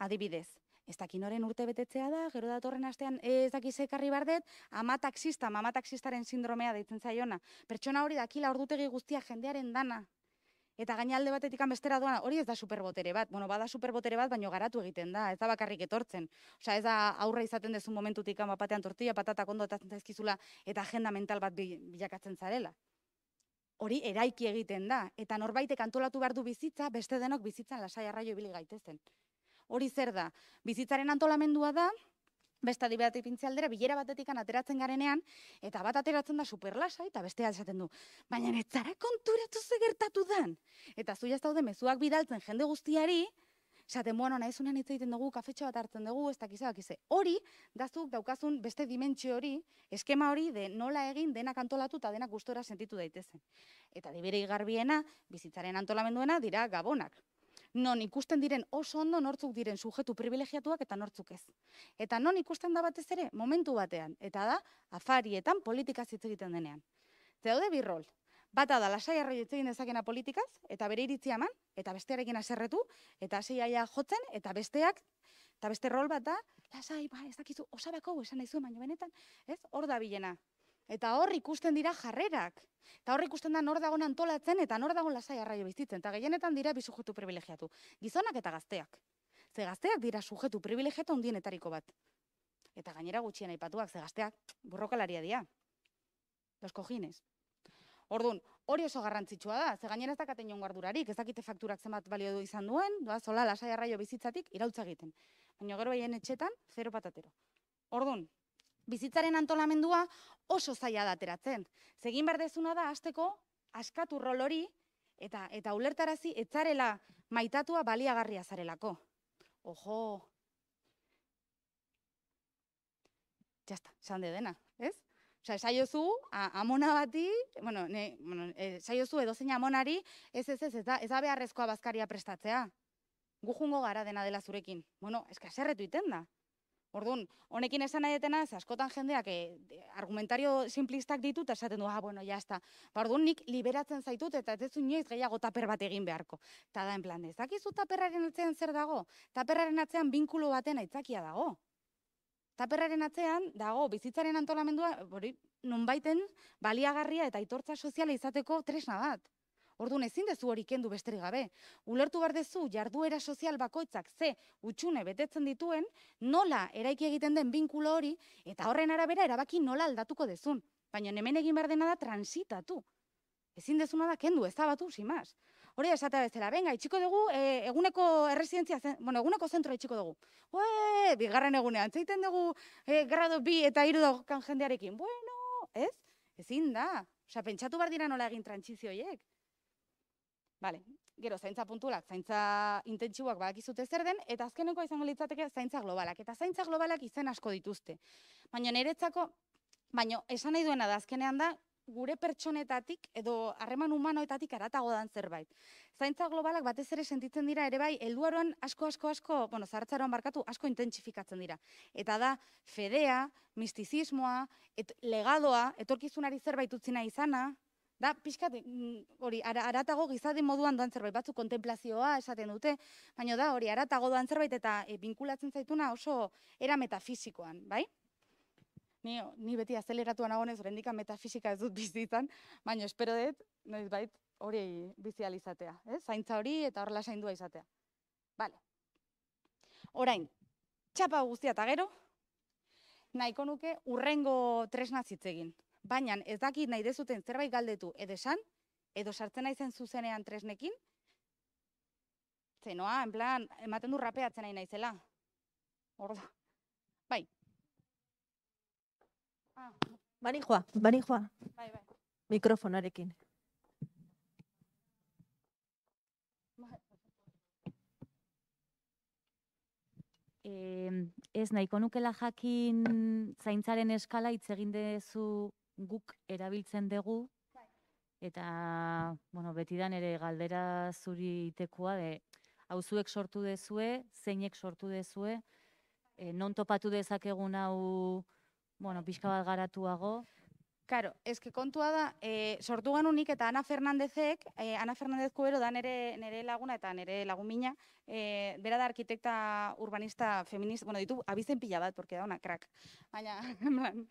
Adibidez, ez dakinoren urte betetzea da, gero datorren astean ez dakiz ekarri bardet, ama taksista, mama taksistaren sindromea deitzen zaiona. Pertsona hori dakila ordutegi guztia jendearen dana, eta gainalde batetik bestera doana, hori ez da superbotere bat, bueno, bada superbotere bat, baino garatu egiten da, ez da bakarrik etortzen. Osea, ez da aurra izaten dezu momentutik batean tortilla, patatak ondo eta zaizkizula, eta agenda mental bat bilakatzen zarela. Hori eraiki egiten da, eta norbaitek antolatu behar du bizitza, beste denok bizitzan lasai arraio ibili gaitezen. Hori zer da, bizitzaren antolamendua da, beste adibeatik pintzi aldera, bilera batetik ateratzen garenean, eta bat ateratzen da superlasa, eta bestea esaten du. Baina netzara konturatu ze gertatu dan. Eta zu daude mezuak bidaltzen jende guztiari, esaten, bueno, nahi zunean hitz egiten dugu, kafetxo bat hartzen dugu, ez dakize, dakize. Hori, dazuk daukazun beste dimentsio hori, eskema hori, de nola egin denak antolatu eta denak gustora sentitu daitezen. Eta dibere garbiena, bizitzaren antolamenduena, dira gabonak non ikusten diren oso ondo nortzuk diren sujetu privilegiatuak eta nortzuk ez. Eta non ikusten da batez ere momentu batean, eta da afarietan politika hitz egiten denean. Zeude birrol, bata da lasai arroi hitz egin dezakena politikaz, eta bere iritzia eman, eta bestearekin aserretu, eta hasi jotzen, eta besteak, eta beste rol bat da, lasai, ba, ez dakizu, osabako, esan nahi zuen, baina benetan, ez, hor da bilena. Eta hor ikusten dira jarrerak. Eta hor ikusten da nor dagoen antolatzen eta nor dagoen lasai arraio bizitzen. Eta gehienetan dira bi sujetu privilegiatu. Gizonak eta gazteak. Ze gazteak dira sujetu privilegiatu ondienetariko bat. Eta gainera gutxien aipatuak, ze gazteak burrokalaria dira. Los cojines. Orduan, hori oso garrantzitsua da, ze gainera ez dakaten joan guardurarik, ez dakite fakturak zenbat balio du izan duen, doa, zola lasai arraio bizitzatik irautza egiten. Baina gero behien etxetan, zero patatero. Orduan, bizitzaren antolamendua oso zaila da ateratzen. Zegin behar dezuna da, azteko, askatu rol hori, eta, eta ulertarazi, etzarela maitatua baliagarria zarelako. Ojo! Jazta, sande dena, ez? Osa, esaiozu, amona bati, bueno, ne, bueno, esaiozu edo zein amonari, ez ez ez, ez da, ez da beharrezkoa bazkaria prestatzea. Gu jungo gara dena dela zurekin. Bueno, eska zerretu iten da. Orduan, honekin esan nahi detena, askotan jendeak eh, argumentario simplistak ditut, esaten du, ah, bueno, jazta. Ba, orduan, nik liberatzen zaitut, eta ez zu inoiz gehiago taper bat egin beharko. Eta da, en plan, ez dakizu taperraren atzean zer dago? Taperraren atzean binkulo baten aitzakia dago. Taperraren atzean dago bizitzaren antolamendua, hori, nunbaiten baliagarria eta aitortza soziala izateko tresna bat. Orduan ezin dezu hori kendu besterik gabe. Ulertu behar dezu jarduera sozial bakoitzak ze utxune betetzen dituen, nola eraiki egiten den binkulo hori, eta horren arabera erabaki nola aldatuko dezun. Baina hemen egin behar dena da transitatu. Ezin dezuna da kendu, ez da batu, simaz. Hori esatea bezala, venga, itxiko dugu, e, eguneko erresidentzia, zen, bueno, eguneko zentro itxiko dugu. Ue, bigarren egunean, zeiten dugu e, grado bi eta iru kan jendearekin. Bueno, ez? Ezin da. Osa, pentsatu bar dira nola egin trantzizioiek. Vale. Gero, zaintza puntualak, zaintza intentsiboak badakizute zer den, eta azkeneko izango litzateke zaintza globalak. Eta zaintza globalak izen asko dituzte. Baina niretzako Baina, esan nahi duena da, azkenean da, gure pertsonetatik edo harreman humanoetatik aratago dan zerbait. Zaintza globalak batez ere sentitzen dira ere bai, helduaroan asko asko asko, bueno, zahartzaroan barkatu, asko intentsifikatzen dira. Eta da, fedea, mistizismoa, et, legadoa, etorkizunari zerbait utzi nahi izana, da, pixkat, mm, hori, ara, aratago gizadi moduan doan zerbait, batzu kontemplazioa esaten dute, baina da, hori, aratago doan zerbait eta e, binkulatzen zaituna oso era metafisikoan, bai? Ni, ni beti azeleratuan nagonez, oraindik metafisika ez dut bizitzan, baina espero dut, noiz bait, hori bizializatea, eh? zaintza hori eta horrela zaindua izatea. Vale. Orain, txapa guztia eta gero, nahiko nuke urrengo tresna zitzegin. Baina ez dakit nahi dezuten zerbait galdetu edo esan, edo sartzen naizen zuzenean tresnekin, zenoa, en plan, ematen du rapeatzen nahi naizela. Orda. Bai. Ah, Bani joa, bani joa, bai, bai. mikrofonarekin. Eh, ez nahiko nukela jakin zaintzaren eskala hitz egin dezu guk erabiltzen dugu eta bueno, betidan ere galdera zuri itekoa de hauzuek sortu dezue, zeinek sortu dezue, eh, non topatu dezakegun hau bueno, pixka bat garatuago. Karo, eske kontua da, e, sortu genunik eta Ana Fernandezek, e, Ana Fernandez Kubero da nere, nere laguna eta nere lagumina, e, bera da arkitekta urbanista feminista, bueno, ditu abizen pila bat, porque da una crack. Baina, plan,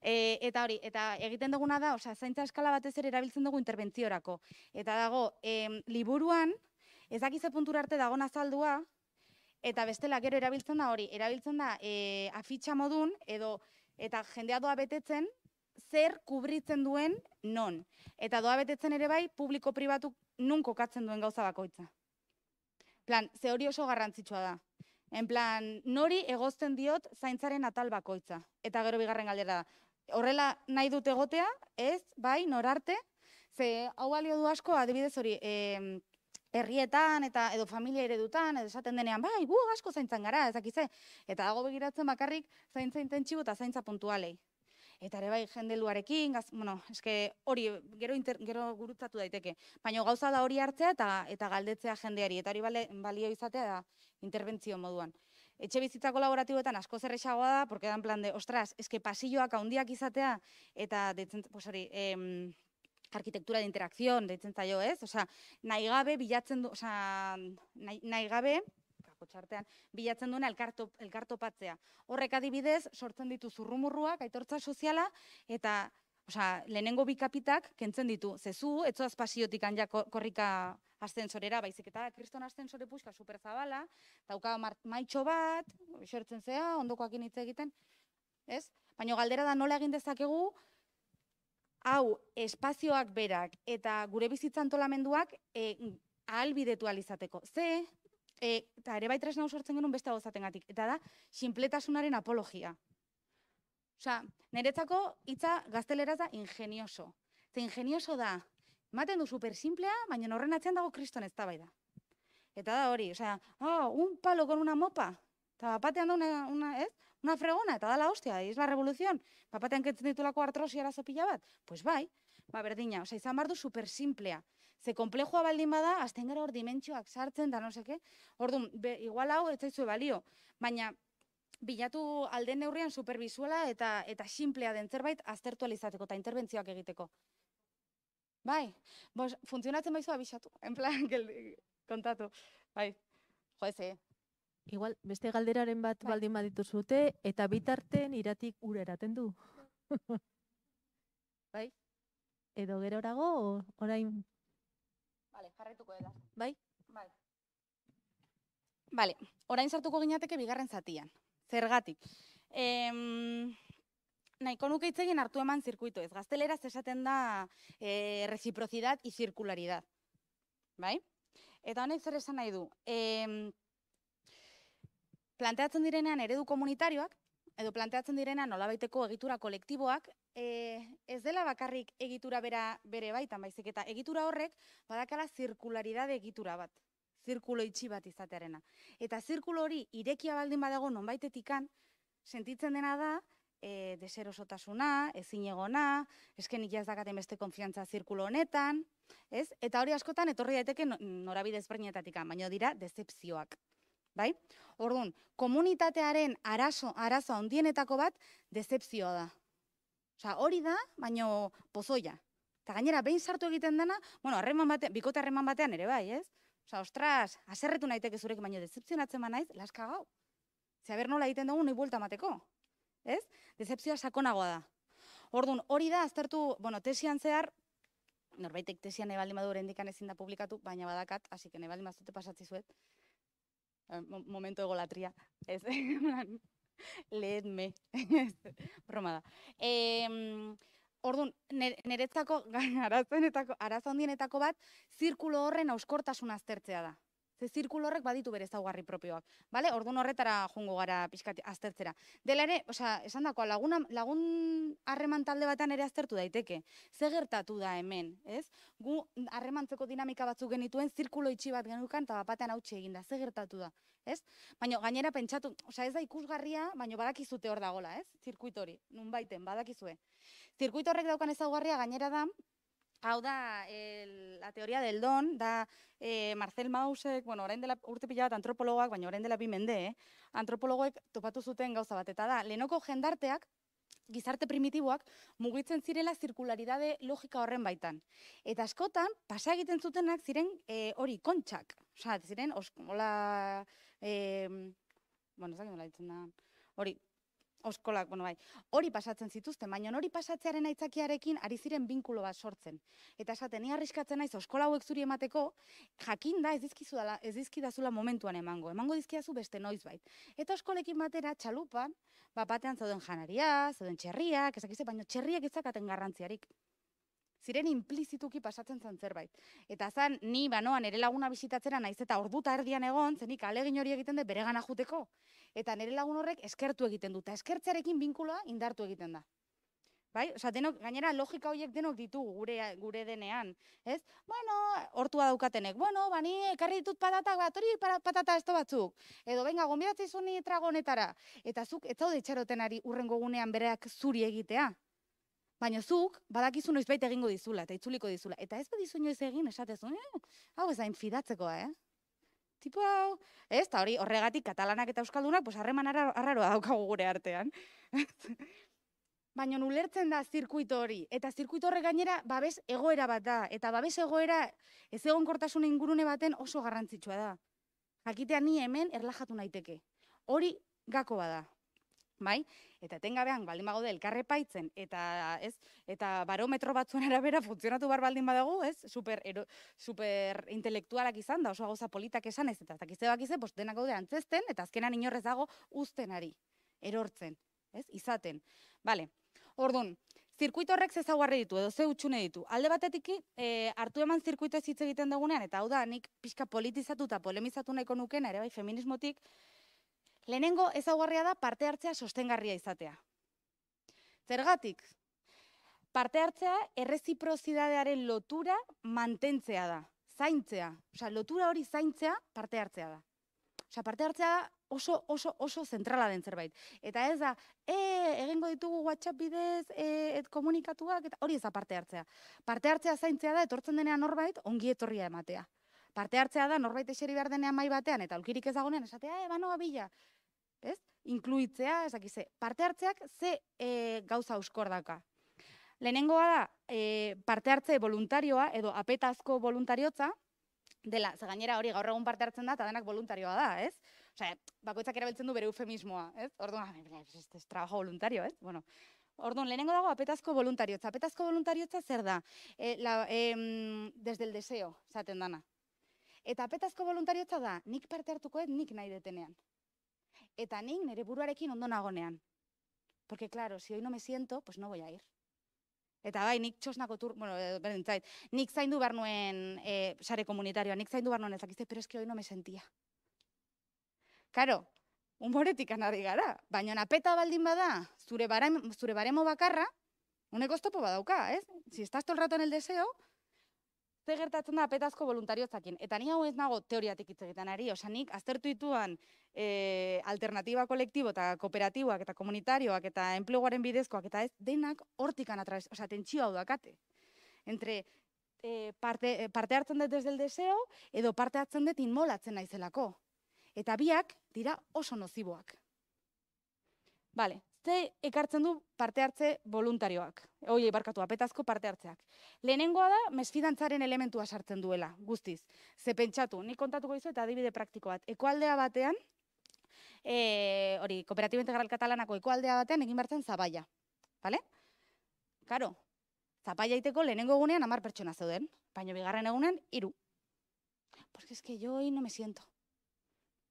e, eta hori, eta egiten duguna da, osea, zaintza eskala batez ere erabiltzen dugu interventziorako. Eta dago, em, liburuan, ez dakize puntura arte dago azaldua, eta bestela gero erabiltzen da hori, erabiltzen da e, afitxa modun, edo, eta jendea doa betetzen, zer kubritzen duen non. Eta doa betetzen ere bai, publiko-pribatu nun kokatzen duen gauza bakoitza. Plan, ze hori oso garrantzitsua da. En plan, nori egozten diot zaintzaren atal bakoitza. Eta gero bigarren galdera da. Horrela nahi dut egotea, ez, bai, norarte, ze hau balio du asko, adibidez hori, em, herrietan eta edo familia eredutan, edo esaten denean, bai, gu asko zaintzan gara, ez dakize. Eta dago begiratzen bakarrik zaintza intentsibo eta zaintza puntualei. Eta ere bai jendeluarekin, gaz, bueno, eske hori gero, inter, gero gurutzatu daiteke. Baina gauza da hori hartzea eta eta galdetzea jendeari. Eta hori bale, balio izatea da interbentzio moduan. Etxe bizitza kolaboratiboetan asko zerrexagoa da, porque dan plan de, ostras, eske pasilloak handiak izatea, eta deitzen, pues hori, em, arkitektura de interakzion, deitzen zaio, ez? Osea, nahi gabe bilatzen du, osea, nahi, nahi gabe, txartean, bilatzen duena elkarto, elkartopatzea. Horrek adibidez, sortzen ditu zurrumurruak, aitortza soziala, eta osea, lehenengo bi kapitak kentzen ditu. Zezu, etzoaz pasiotik anja ko- korrika astensorera, baizik eta kriston astensore puxka superzabala, dauka maitxo bat, xertzen zea, ondokoakin hitz egiten, ez? Baina galdera da nola egin dezakegu, hau espazioak berak eta gure bizitza antolamenduak e, ahalbidetu alizateko. Ze, e, eta ere bai tresna hau sortzen genuen beste gauzatengatik. Eta da, sinpletasunaren apologia. Osea, niretzako hitza gazteleraz da ingenioso. Ze ingenioso da, ematen du super simplea, baina horren atzean dago kriston ez da. Eta da hori, osea, ah, un palo con una mopa. Eta batean da una, una, ez? Una fregona, eta da la hostia, es la revolución. Bapatean kentzen ditulako artrosi arazo pila bat? Pues bai, ba berdina, osea, izan bardu super simplea. Ze komplejua baldin bada, azten gara hor dimentsioak sartzen, da no seke. Orduan, be, igual hau ez zaizue balio, baina bilatu alden neurrian superbizuala eta eta simplea den zerbait aztertu alizateko eta interbentzioak egiteko. Bai, bos, funtzionatzen baizu abisatu, en plan, gel- kontatu. Bai, jo, ez? Igual, beste galderaren bat Bai. baldin baditu zute, eta bitarten iratik ura eraten du. bai? Edo gerorago, orain, Vale, jarraituko dela. bai? Bai. Vale, orain sartuko ginateke bigarren zatian. Zergatik. Em, nahiko nuke hitz hartu eman zirkuito ez. Gazteleraz esaten da e, reciprocidad y circularidad. Bai? Eta honek zer esan nahi du? Em, planteatzen direnean eredu komunitarioak, edo planteatzen direnean nolabaiteko egitura kolektiboak, e, ez dela bakarrik egitura bera bere baitan, baizik eta egitura horrek badakala zirkularidade egitura bat, zirkulo itxi bat izatearena. Eta zirkulo hori irekia baldin badago nonbaitetikan, sentitzen dena da, e, deserosotasuna, ezinegona, eske nik ez dakaten beste konfiantza zirkulo honetan, ez? Eta hori askotan etorri daiteke no- norabide ezberdinetatik, baina dira decepzioak. Bai? Orduan, komunitatearen arazo, arazo handienetako bat decepzioa da. Osea, hori da, baino pozoia. Eta gainera, behin sartu egiten dena, bueno, harreman batean, bikote harreman batean ere bai, ez? Osea, ostras, haserretu naiteke zurekin, baino decepzionatzen ba naiz, laska gau. Ze ber nola egiten dugu nahi buelta mateko. Ez? Decepzioa sakonagoa da. Orduan, hori da, aztertu, bueno, tesian zehar, norbaitek tesian badu oraindikan ezin da publikatu, baina badakat, hasi que ebaldin bazute pasatzi zuet. Mo- Momento egolatria, ez? Lehenme, broma da. Em, Orduan, niretzako arazo handienetako bat, zirkulo horren auskortasuna aztertzea da. Ze zirkulo horrek baditu bere ezaugarri propioak. Bale? Orduan horretara jungo gara pixkat aztertzera. Dela ere, osea, esan dakoa, laguna, lagun harreman talde batean ere aztertu daiteke. Ze gertatu da hemen, ez? Gu harremantzeko dinamika batzuk genituen, zirkulo itxi bat genukan, eta batean hautsi eginda. Ze gertatu da, ez? Baina gainera pentsatu, osea, ez da ikusgarria, baina badakizute hor dagola, ez? Zirkuito hori, nunbaiten, badakizue. Zirkuito horrek daukan ezaugarria gainera da, hau da, el, la teoria del don, da eh, Marcel Mausek, bueno, orain dela urte pila bat antropologoak, baina orain dela bi mende, eh? antropologoek topatu zuten gauza bat, eta da, lehenoko jendarteak, gizarte primitiboak mugitzen zirela zirkularidade logika horren baitan. Eta askotan, pasa egiten zutenak ziren eh, hori kontxak. Osea, ziren, os, hola, eh, bueno, ez da, hori, oskolak, bueno, bai, hori pasatzen zituzten, baina hori pasatzearen aitzakiarekin ari ziren binkulo bat sortzen. Eta esaten, ni arriskatzen naiz oskola hauek zuri emateko, jakin da ez dizkizudala, ez dizkidazula momentuan emango, emango dizkidazu beste noizbait. Eta oskolekin batera txalupan, ba, batean zauden janaria, zauden txerriak, ezakize, baina txerriak ezakaten garrantziarik. Ziren implizituki pasatzen zen zerbait. Eta zan, ni banoan ere laguna bisitatzera naiz eta orduta erdian egon, zenik alegin hori egiten dut beregana juteko. Eta nire lagun horrek eskertu egiten du, eta eskertzearekin binkuloa indartu egiten da. Bai? Osea, denok, gainera logika horiek denok ditugu gure, gure denean, ez? Bueno, hortua daukatenek, bueno, bani, ekarri ditut patatak bat, hori patata esto batzuk. Edo, venga, gombidatzi zuni trago honetara. Eta zuk, ez zaude itxarotenari urrengo gunean bereak zuri egitea. Baina zuk, badakizu noizbait egingo dizula, eta itzuliko dizula. Eta ez badizu inoiz egin, esatezu, eh, hau ez da infidatzekoa, eh? Tipo hau, ez, eta hori horregatik katalanak eta euskaldunak, pues harreman arra- arraroa daukagu gure artean. Baina ulertzen da zirkuito hori, eta zirkuito horrek gainera babes egoera bat da, eta babes egoera ez egonkortasun ingurune baten oso garrantzitsua da. Jakitea ni hemen erlajatu naiteke. Hori gako bada. Bai? Eta etengabean baldin bagaude elkarre paitzen eta ez eta barometro batzuen arabera funtzionatu bar baldin badago, ez? Super ero, super intelektualak izan da, oso gauza politak esan ez eta ez dakize bakize, pues denak gaude antzesten eta azkenan inorrez dago uztenari, erortzen, ez? Izaten. Vale. Orduan, zirkuito horrek ze ezaugarri ditu edo ze utxune ditu. Alde batetik e, hartu eman zirkuito hitz egiten dugunean eta hau da nik pixka politizatu eta polemizatu nahiko nukena ere bai feminismotik lehenengo ezaugarria da parte hartzea sostengarria izatea. Zergatik? Parte hartzea erreziprozidadearen lotura mantentzea da, zaintzea. Osea, lotura hori zaintzea parte hartzea da. Osea, parte hartzea da oso, oso, oso zentrala den zerbait. Eta ez da, e, egingo ditugu WhatsApp bidez, e, et komunikatuak, eta hori ez da parte hartzea. Parte hartzea zaintzea da, etortzen denean norbait, ongi etorria ematea. Parte hartzea da, norbait eseri behar denean mai batean, eta aulkirik ez dagoenean, esatea, e, banoa bila. Ez? Inkluitzea, ezakize. Parte hartzeak ze e, gauza euskor daka. Lehenengoa da, e, parte hartze voluntarioa, edo apetazko voluntariotza, dela, ze gainera hori gaur egun parte hartzen da, eta denak voluntarioa da, ez? Osea, bakoitzak erabiltzen du bere eufemismoa, ez? Orduan, ez es trabajo voluntario, ez? Bueno, Orduan, lehenengo dago apetazko voluntariotza. Apetazko voluntariotza zer da? E, la, em, desde el deseo, zaten dana. Eta apetazko voluntariotza da, nik parte hartuko dut nik nahi detenean. Eta nik nire buruarekin ondo nagonean. Porque, claro, si hoy no me siento, pues no voy a ir. Eta bai, nik txosnako tur, bueno, berdin zait, nik zaindu behar nuen e, sare komunitarioa, nik zaindu behar nuen ezakizte, pero es que hoy no me sentía. Karo, humoretik anari gara, baina napeta baldin bada, zure, barem, zure baremo bakarra, uneko oztopo badauka, ez? Si estás todo el rato en el deseo, ze gertatzen da apetazko voluntariotzakin. Eta ni hau ez nago teoriatik hitz egiten ari, osa nik aztertu dituan e, alternatiba kolektibo eta kooperatiboak eta komunitarioak eta enpleguaren bidezkoak eta ez denak hortikan atrabez, osa tentsio hau dakate. Entre e, parte, e, parte hartzen dut desde el deseo edo parte hartzen dut inmolatzen naizelako. Eta biak dira oso noziboak. Bale, ze ekartzen du parte hartze voluntarioak. Oie, barkatu, apetazko parte hartzeak. Lehenengoa da, mesfidantzaren elementua sartzen duela, guztiz. Ze pentsatu, nik kontatuko izu eta adibide praktiko bat. Ekoaldea batean, e, hori, Kooperatiba Integral Katalanako ekoaldea batean egin bertzen zabaia. Bale? Karo, zapaia iteko lehenengo egunean amar pertsona zeuden, baina bigarren egunean, iru. Porque es que yo hoy no me siento.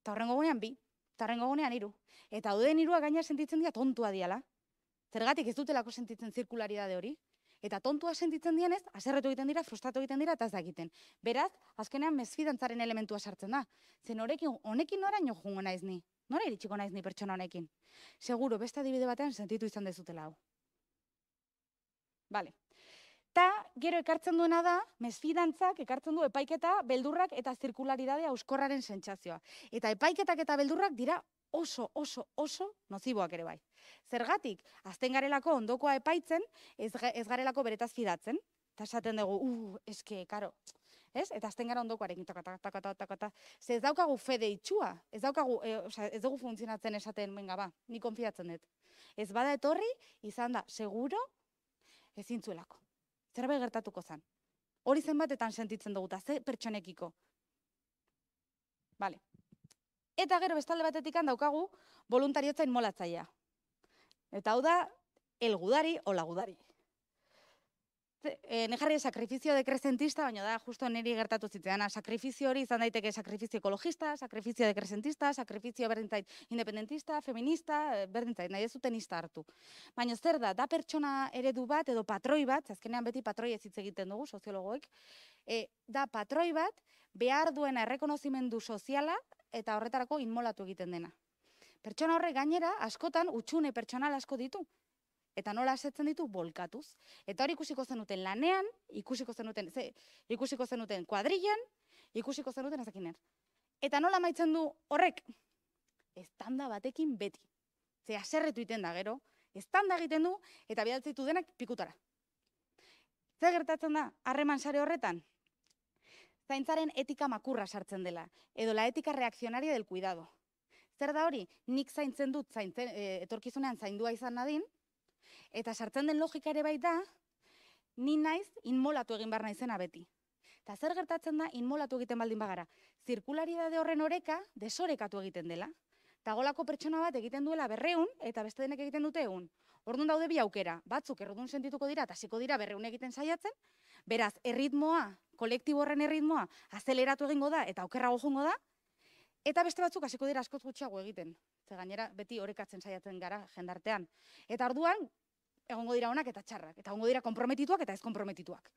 Eta horrengo egunean bi, eta horrengo egunean iru. Eta dauden irua gaina sentitzen dira tontua diala. Zergatik ez dutelako sentitzen zirkularidade hori. Eta tontua sentitzen dianez, aserretu egiten dira, frustratu egiten dira, eta ez da egiten. Beraz, azkenean mesfidantzaren elementua sartzen da. Zen honekin, honekin noraino jungo naiz ni? Nora iritsiko naiz ni pertsona honekin? Seguro, beste adibide batean sentitu izan dezutela hau. Vale. Ta, gero ekartzen duena da, mesfidantzak ekartzen du epaiketa, beldurrak eta zirkularidadea euskorraren sentsazioa. Eta epaiketak eta beldurrak dira oso, oso, oso noziboak ere bai. Zergatik, azten garelako ondokoa epaitzen, ez, ez garelako beretaz fidatzen. Eta esaten dugu, uh, eske, karo, ez? Eta azten gara ondokoarekin, takata, takata, takata. Ze ez daukagu fede itxua, ez daukagu, e, osea, ez dugu funtzionatzen esaten, venga, ba, ni konfiatzen dut. Ez bada etorri, izan da, seguro, ezin zuelako. Zerbait gertatuko zen. Hori zenbatetan sentitzen dugu, eta ze pertsonekiko. Bale. Eta gero bestalde batetik daukagu voluntariotza inmolatzailea. Eta hau da, elgudari o lagudari. E, ne jarri sakrifizio dekresentista, baina da justo niri gertatu zitzeana. Sakrifizio hori izan daiteke sakrifizio ekologista, sakrifizio dekresentista, sakrifizio berdintzait independentista, feminista, eh, berdintzait, nahi ez zutenista hartu. Baina zer da, da pertsona eredu bat edo patroi bat, azkenean beti patroi ez hitz egiten dugu soziologoek, e, da patroi bat behar duena errekonozimendu soziala eta horretarako inmolatu egiten dena. Pertsona horrek gainera askotan utxune pertsonal asko ditu. Eta nola asetzen ditu bolkatuz. Eta hori ikusiko zenuten lanean, ikusiko zenuten, ze, ikusiko zenuten kuadrillan, ikusiko zenuten ezakiner. Eta nola maitzen du horrek? Estanda batekin beti. Ze aserretu iten da gero, estanda egiten du eta bidaltzen ditu denak pikutara. Zer gertatzen da harreman sare horretan? Zaintzaren etika makurra sartzen dela, edo la etika reakzionaria del cuidado. Zer da hori? Nik zaintzen dut zaintzen, e, etorkizunean zaindua izan nadin, eta sartzen den logika ere baita, ni naiz inmolatu egin behar naizena beti. Eta zer gertatzen da inmolatu egiten baldin bagara? Zirkularidade horren oreka desorekatu egiten dela. Eta golako pertsona bat egiten duela berreun, eta beste denek egiten dute egun. Orduan daude bi aukera, batzuk errudun sentituko dira, eta hasiko dira berreun egiten saiatzen, beraz, erritmoa, kolektibo horren erritmoa, azeleratu egingo da, eta okerrago jongo da, eta beste batzuk hasiko dira askoz gutxiago egiten. Ze gainera, beti orekatzen saiatzen gara jendartean. Eta orduan, egongo dira onak eta txarrak, eta egongo dira konprometituak eta ez konprometituak.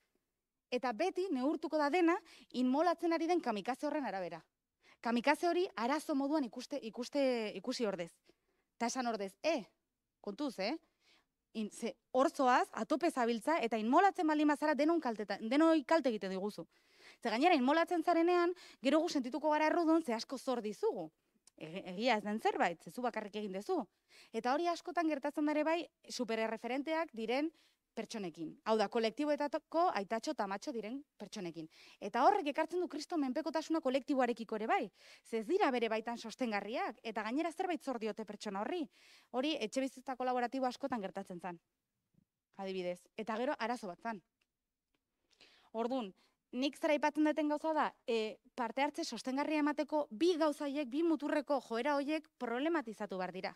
Eta beti neurtuko da dena inmolatzen ari den kamikaze horren arabera. Kamikaze hori arazo moduan ikuste, ikuste, ikusi ordez. Ta esan ordez, e, kontuz, eh? In, ze, orzoaz, atope zabiltza, eta inmolatzen baldin bazara denon kalteta, denoi kalte egiten diguzu. Ze gainera, inmolatzen zarenean, gero gu sentituko gara errudun, ze asko zor dizugu. Egia ez den zerbait, ze zu bakarrik egin dezu. Eta hori askotan gertatzen da ere bai, supererreferenteak diren pertsonekin. Hau da, kolektiboetako aitatxo eta matxo diren pertsonekin. Eta horrek ekartzen du kristo menpekotasuna kolektiboarekiko ere bai. Ze ez dira bere baitan sostengarriak, eta gainera zerbait zor diote pertsona horri. Hori etxe bizitza kolaboratibo askotan gertatzen zen. Adibidez. Eta gero arazo bat zen. Ordun, nik zera aipatzen duten gauza da, e, parte hartze sostengarria emateko bi gauzaiek, bi muturreko joera hoiek problematizatu behar dira.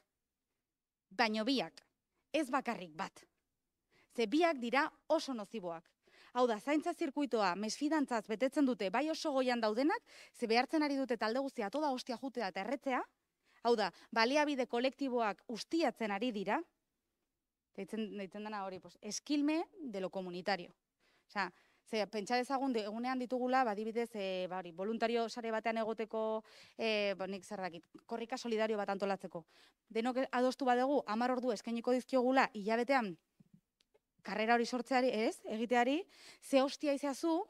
Baino biak, ez bakarrik bat. Ze biak dira oso noziboak. Hau da, zaintza zirkuitoa mesfidantzaz betetzen dute bai oso goian daudenak, ze behartzen ari dute talde guztia toda hostia jutea eta erretzea. Hau da, baliabide kolektiboak ustiatzen ari dira, deitzen, deitzen dena hori, pues, eskilme de lo comunitario. Osea, ze, pentsa dezagun, de- egunean ditugula, badibidez, e, ba, hori, voluntario sare batean egoteko, e, ba, nik zer dakit, korrika solidario bat antolatzeko. Denok adostu badegu, amar ordu eskainiko dizkiogula, hilabetean, karrera hori sortzeari, ez, egiteari, ze hostia izazu,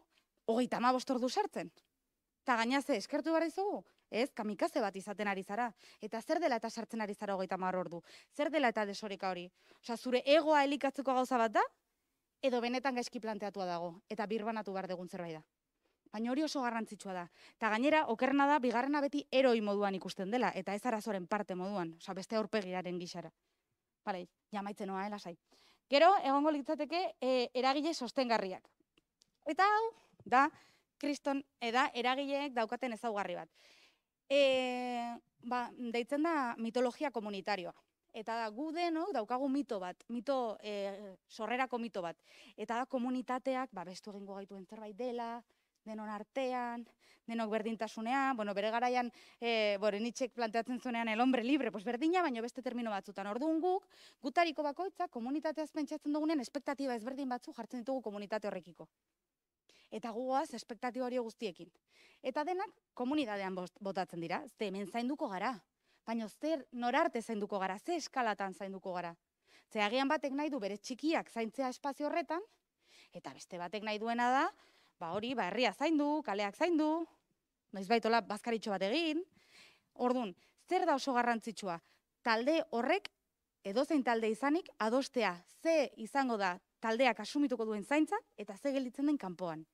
hogeita hamabost ordu sartzen. Eta gaina ze, eskertu behar dizugu? Ez, kamikaze bat izaten ari zara. Eta zer dela eta sartzen ari zara hogeita hamar ordu? Zer dela eta desoreka hori? Osea, zure egoa elikatzeko gauza bat da, edo benetan gaizki planteatua dago, eta birbanatu behar dugun zerbait da. Baina hori oso garrantzitsua da. Eta gainera, okerrena da, bigarrena beti eroi moduan ikusten dela, eta ez arazoren parte moduan, osea, beste aurpegiraren gixara. Bale, jamaitzen noa, eh, lasai. Gero, egongo litzateke, e, eragile sostengarriak. Eta hau, da, kriston, eda, eragileek daukaten ezaugarri bat. E, ba, deitzen da mitologia komunitarioa. Eta da, gu denok daukagu mito bat, mito, e, sorrerako mito bat. Eta da, komunitateak, ba, bestu egingo gaituen zerbait dela, denon artean, denok berdintasunean, bueno, bere garaian, e, bore, nitxek planteatzen zuenean el hombre libre, pues berdina, baina beste termino batzutan. Orduan guk, gutariko bakoitza, komunitateaz pentsatzen dugunean, espektatiba ezberdin batzu jartzen ditugu komunitate horrekiko. Eta gugoaz, espektatiba hori guztiekin. Eta denak, komunitatean botatzen dira, ze hemen zainduko gara. Baina zer norarte zainduko gara, ze eskalatan zainduko gara. Ze agian batek nahi du bere txikiak zaintzea espazio horretan, eta beste batek nahi duena da, ba hori, ba herria zaindu, kaleak zaindu, noiz baitola bazkaritxo bat egin. Ordun, zer da oso garrantzitsua? Talde horrek, edozein talde izanik, adostea ze izango da taldeak asumituko duen zaintza, eta ze gelditzen den kanpoan.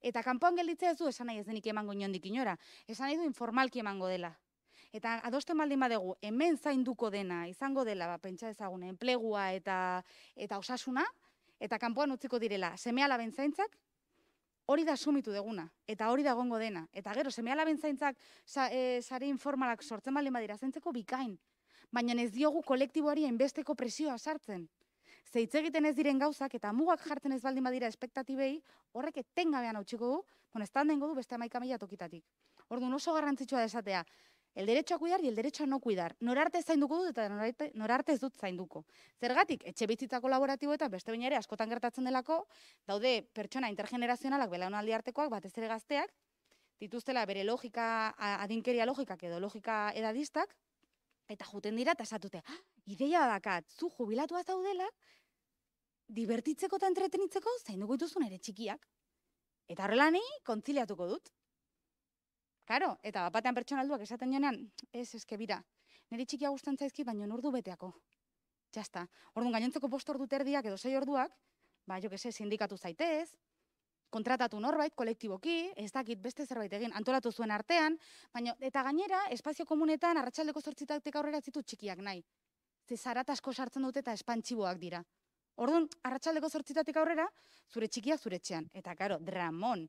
Eta kanpoan gelditzea ez du esan nahi ez denik emango inondik inora. Esan nahi du informalki emango dela. Eta adosten baldin badegu, hemen zainduko dena, izango dela, ba, pentsa ezagun, enplegua eta, eta osasuna, eta kanpoan utziko direla, seme alaben zaintzak, hori da sumitu deguna, eta hori da egongo dena. Eta gero, seme alaben zaintzak sa, e, sare informalak sortzen baldin badira, zaintzeko bikain. Baina ez diogu kolektiboari enbesteko presioa sartzen. Ze hitz egiten ez diren gauzak eta mugak jartzen ez baldin badira espektatibei, horrek etengabean hautsiko du, bueno, dengo du beste amaika mila tokitatik. Orduan oso garrantzitsua da esatea, el derecho a cuidar y el derecho a no cuidar. Norarte zainduko dut eta norarte, norarte ez dut zainduko. Zergatik, etxe bizitza kolaboratibo eta beste baina ere askotan gertatzen delako, daude pertsona intergenerazionalak belaunaldi artekoak, batez ere gazteak, dituztela bere logika, adinkeria logikak edo logika edadistak, eta juten dira eta esatute, ah, ideia dakat, zu jubilatua zaudela, divertitzeko eta entretenitzeko zainduko dituzun ere txikiak. Eta horrela ni kontziliatuko dut. Karo, eta bat batean pertsona alduak esaten jonean, ez, eske bira, niri txikia guztan zaizki, baino ordu beteako. Jasta. Orduan gainontzeko bost ordu terdiak edo sei orduak, ba, jo que se, sindikatu zaitez, kontratatu norbait, kolektiboki, ez dakit beste zerbait egin, antolatu zuen artean, baina, eta gainera, espazio komunetan, arratsaldeko zortzitatek aurrera ez ditut txikiak nahi. Ze zarat asko sartzen dute eta espantxiboak dira. Orduan, arratsaldeko zortzitatik aurrera, zure txikia zure etxean. Eta, karo, dramon,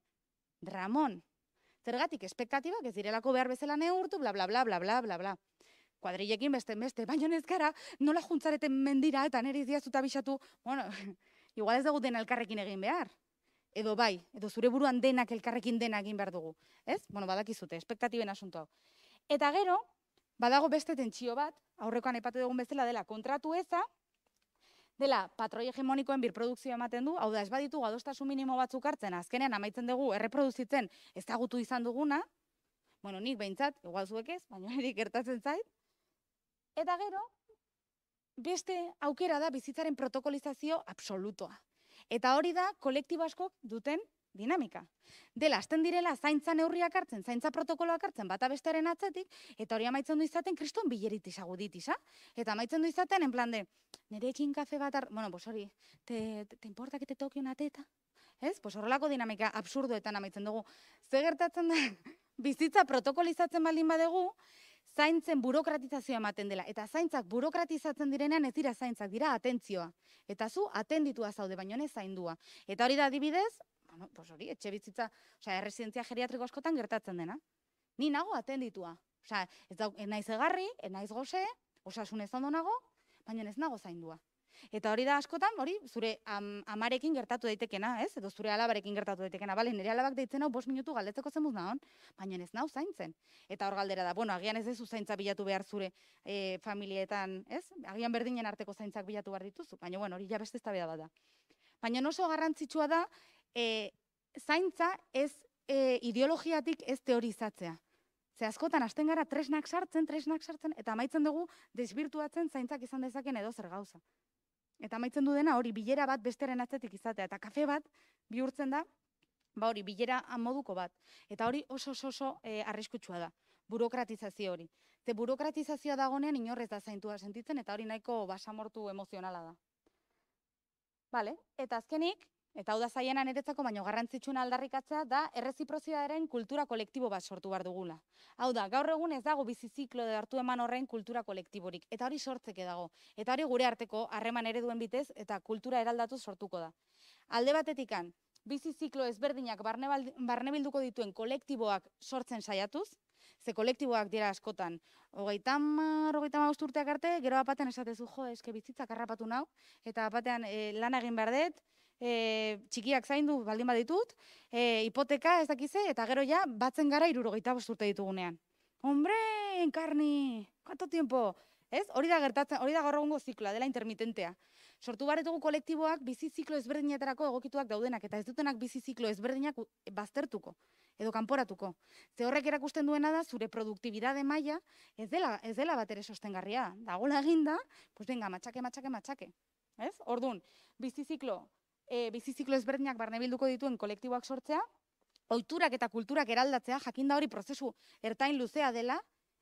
dramon. Zergatik, espektatibak ez direlako behar bezala neurtu, bla, bla, bla, bla, bla, bla, bla. Kuadrillekin beste, beste, baina ez gara, nola juntzareten mendira eta nire iziazuta bisatu, bueno, igual ez dugu den elkarrekin egin behar. Edo bai, edo zure buruan denak elkarrekin dena egin behar dugu. Ez? Bueno, badakizute, espektatiben asunto hau. Eta gero, badago beste tentsio bat, aurrekoan aipatu dugun bezala dela kontratu eza, dela patroi hegemonikoen birprodukzioa ematen du, hau da, ez baditu adostasun minimo batzuk hartzen, azkenean amaitzen dugu erreproduzitzen ezagutu izan duguna, bueno, nik behintzat, igual zuek ez, baina niri gertatzen zait, eta gero, beste aukera da bizitzaren protokolizazio absolutoa. Eta hori da kolektibo askok duten dinamika. Dela, hasten direla zaintza neurriak hartzen, zaintza protokoloak hartzen, bata besteren atzetik, eta hori amaitzen du izaten kriston bilerit izagudit isa. Eta amaitzen du izaten, en plan de, nerekin kafe bat, har... bueno, pues hori, te, te importa que te toque una teta? Ez? Pues horrelako dinamika absurdoetan amaitzen dugu. Ze gertatzen da, bizitza protokolizatzen baldin badegu, zaintzen burokratizazioa ematen dela. Eta zaintzak burokratizatzen direnean ez dira zaintzak, dira atentzioa. Eta zu atenditua zaude, baino ez zaindua. Eta hori da adibidez, bueno, pues hori, etxe bizitza, osea, erresidentzia geriatriko askotan gertatzen dena. Ni nago atenditua. Osea, ez, ez naiz egarri, ez naiz goze, osasun ez ondo nago, baina ez nago zaindua. Eta hori da askotan, hori, zure am, amarekin gertatu daitekena, ez? Edo zure alabarekin gertatu daitekena. Bale, nire alabak deitzen hau bost minutu galdetzeko zenbuz nahon, baina ez nau zaintzen. Eta hor galdera da, bueno, agian ez dezu zaintza bilatu behar zure e, familietan, ez? Agian berdinen arteko zaintzak bilatu behar dituzu, baina bueno, hori ja beste eztabaida bat da. Baina oso garrantzitsua da, e, zaintza ez e, ideologiatik ez teorizatzea. Ze askotan hasten gara tresnak sartzen, tresnak sartzen, eta amaitzen dugu desbirtuatzen zaintzak izan dezaken edo zer gauza. Eta amaitzen du dena hori bilera bat besteren atzetik izatea, eta kafe bat bihurtzen da ba hori, bilera moduko bat. Eta hori oso oso oso e, arriskutsua da, burokratizazio hori. Ze burokratizazioa dagonean inorrez da zaintua sentitzen eta hori nahiko basamortu emozionala da. Vale, eta azkenik, eta hau da zaiena niretzako, baino garrantzitsuna aldarrikatzea da erreziprozitatearen kultura kolektibo bat sortu behar dugula. Hau da, gaur egun ez dago bizi ziklo de hartu eman horren kultura kolektiborik, eta hori sortzeke dago. Eta hori gure arteko harreman ereduen bitez eta kultura eraldatu sortuko da. Alde batetikan, bizi ziklo ezberdinak barne, baldi- barne bilduko dituen kolektiboak sortzen saiatuz, ze kolektiboak dira askotan, hogeita hamar, hogeita hamabost urteak arte, gero apatean esatezu, jo, eske bizitzak harrapatu nau, eta batean e, lan egin behar dut, e, txikiak zaindu baldin baditut, e, hipoteka ez dakize, eta gero ja batzen gara irurogeita urte ditugunean. Hombre, enkarni, cuánto tiempo? Ez? Hori da gertatzen, hori da gaur egungo zikloa, dela intermitentea. Sortu behar ditugu kolektiboak bizi ziklo ezberdinetarako egokituak daudenak, eta ez dutenak bizi ziklo ezberdinak baztertuko, edo kanporatuko. Ze horrek erakusten duena da, zure produktibidade maila ez dela, ez dela bat ere sostengarria. Dagola eginda, pues venga, matxake, matxake, matxake. Ez? Orduan, bizi ziklo, e, bizi ziklo ezberdinak barne bilduko dituen kolektiboak sortzea, ohiturak eta kulturak eraldatzea, jakinda hori prozesu ertain luzea dela,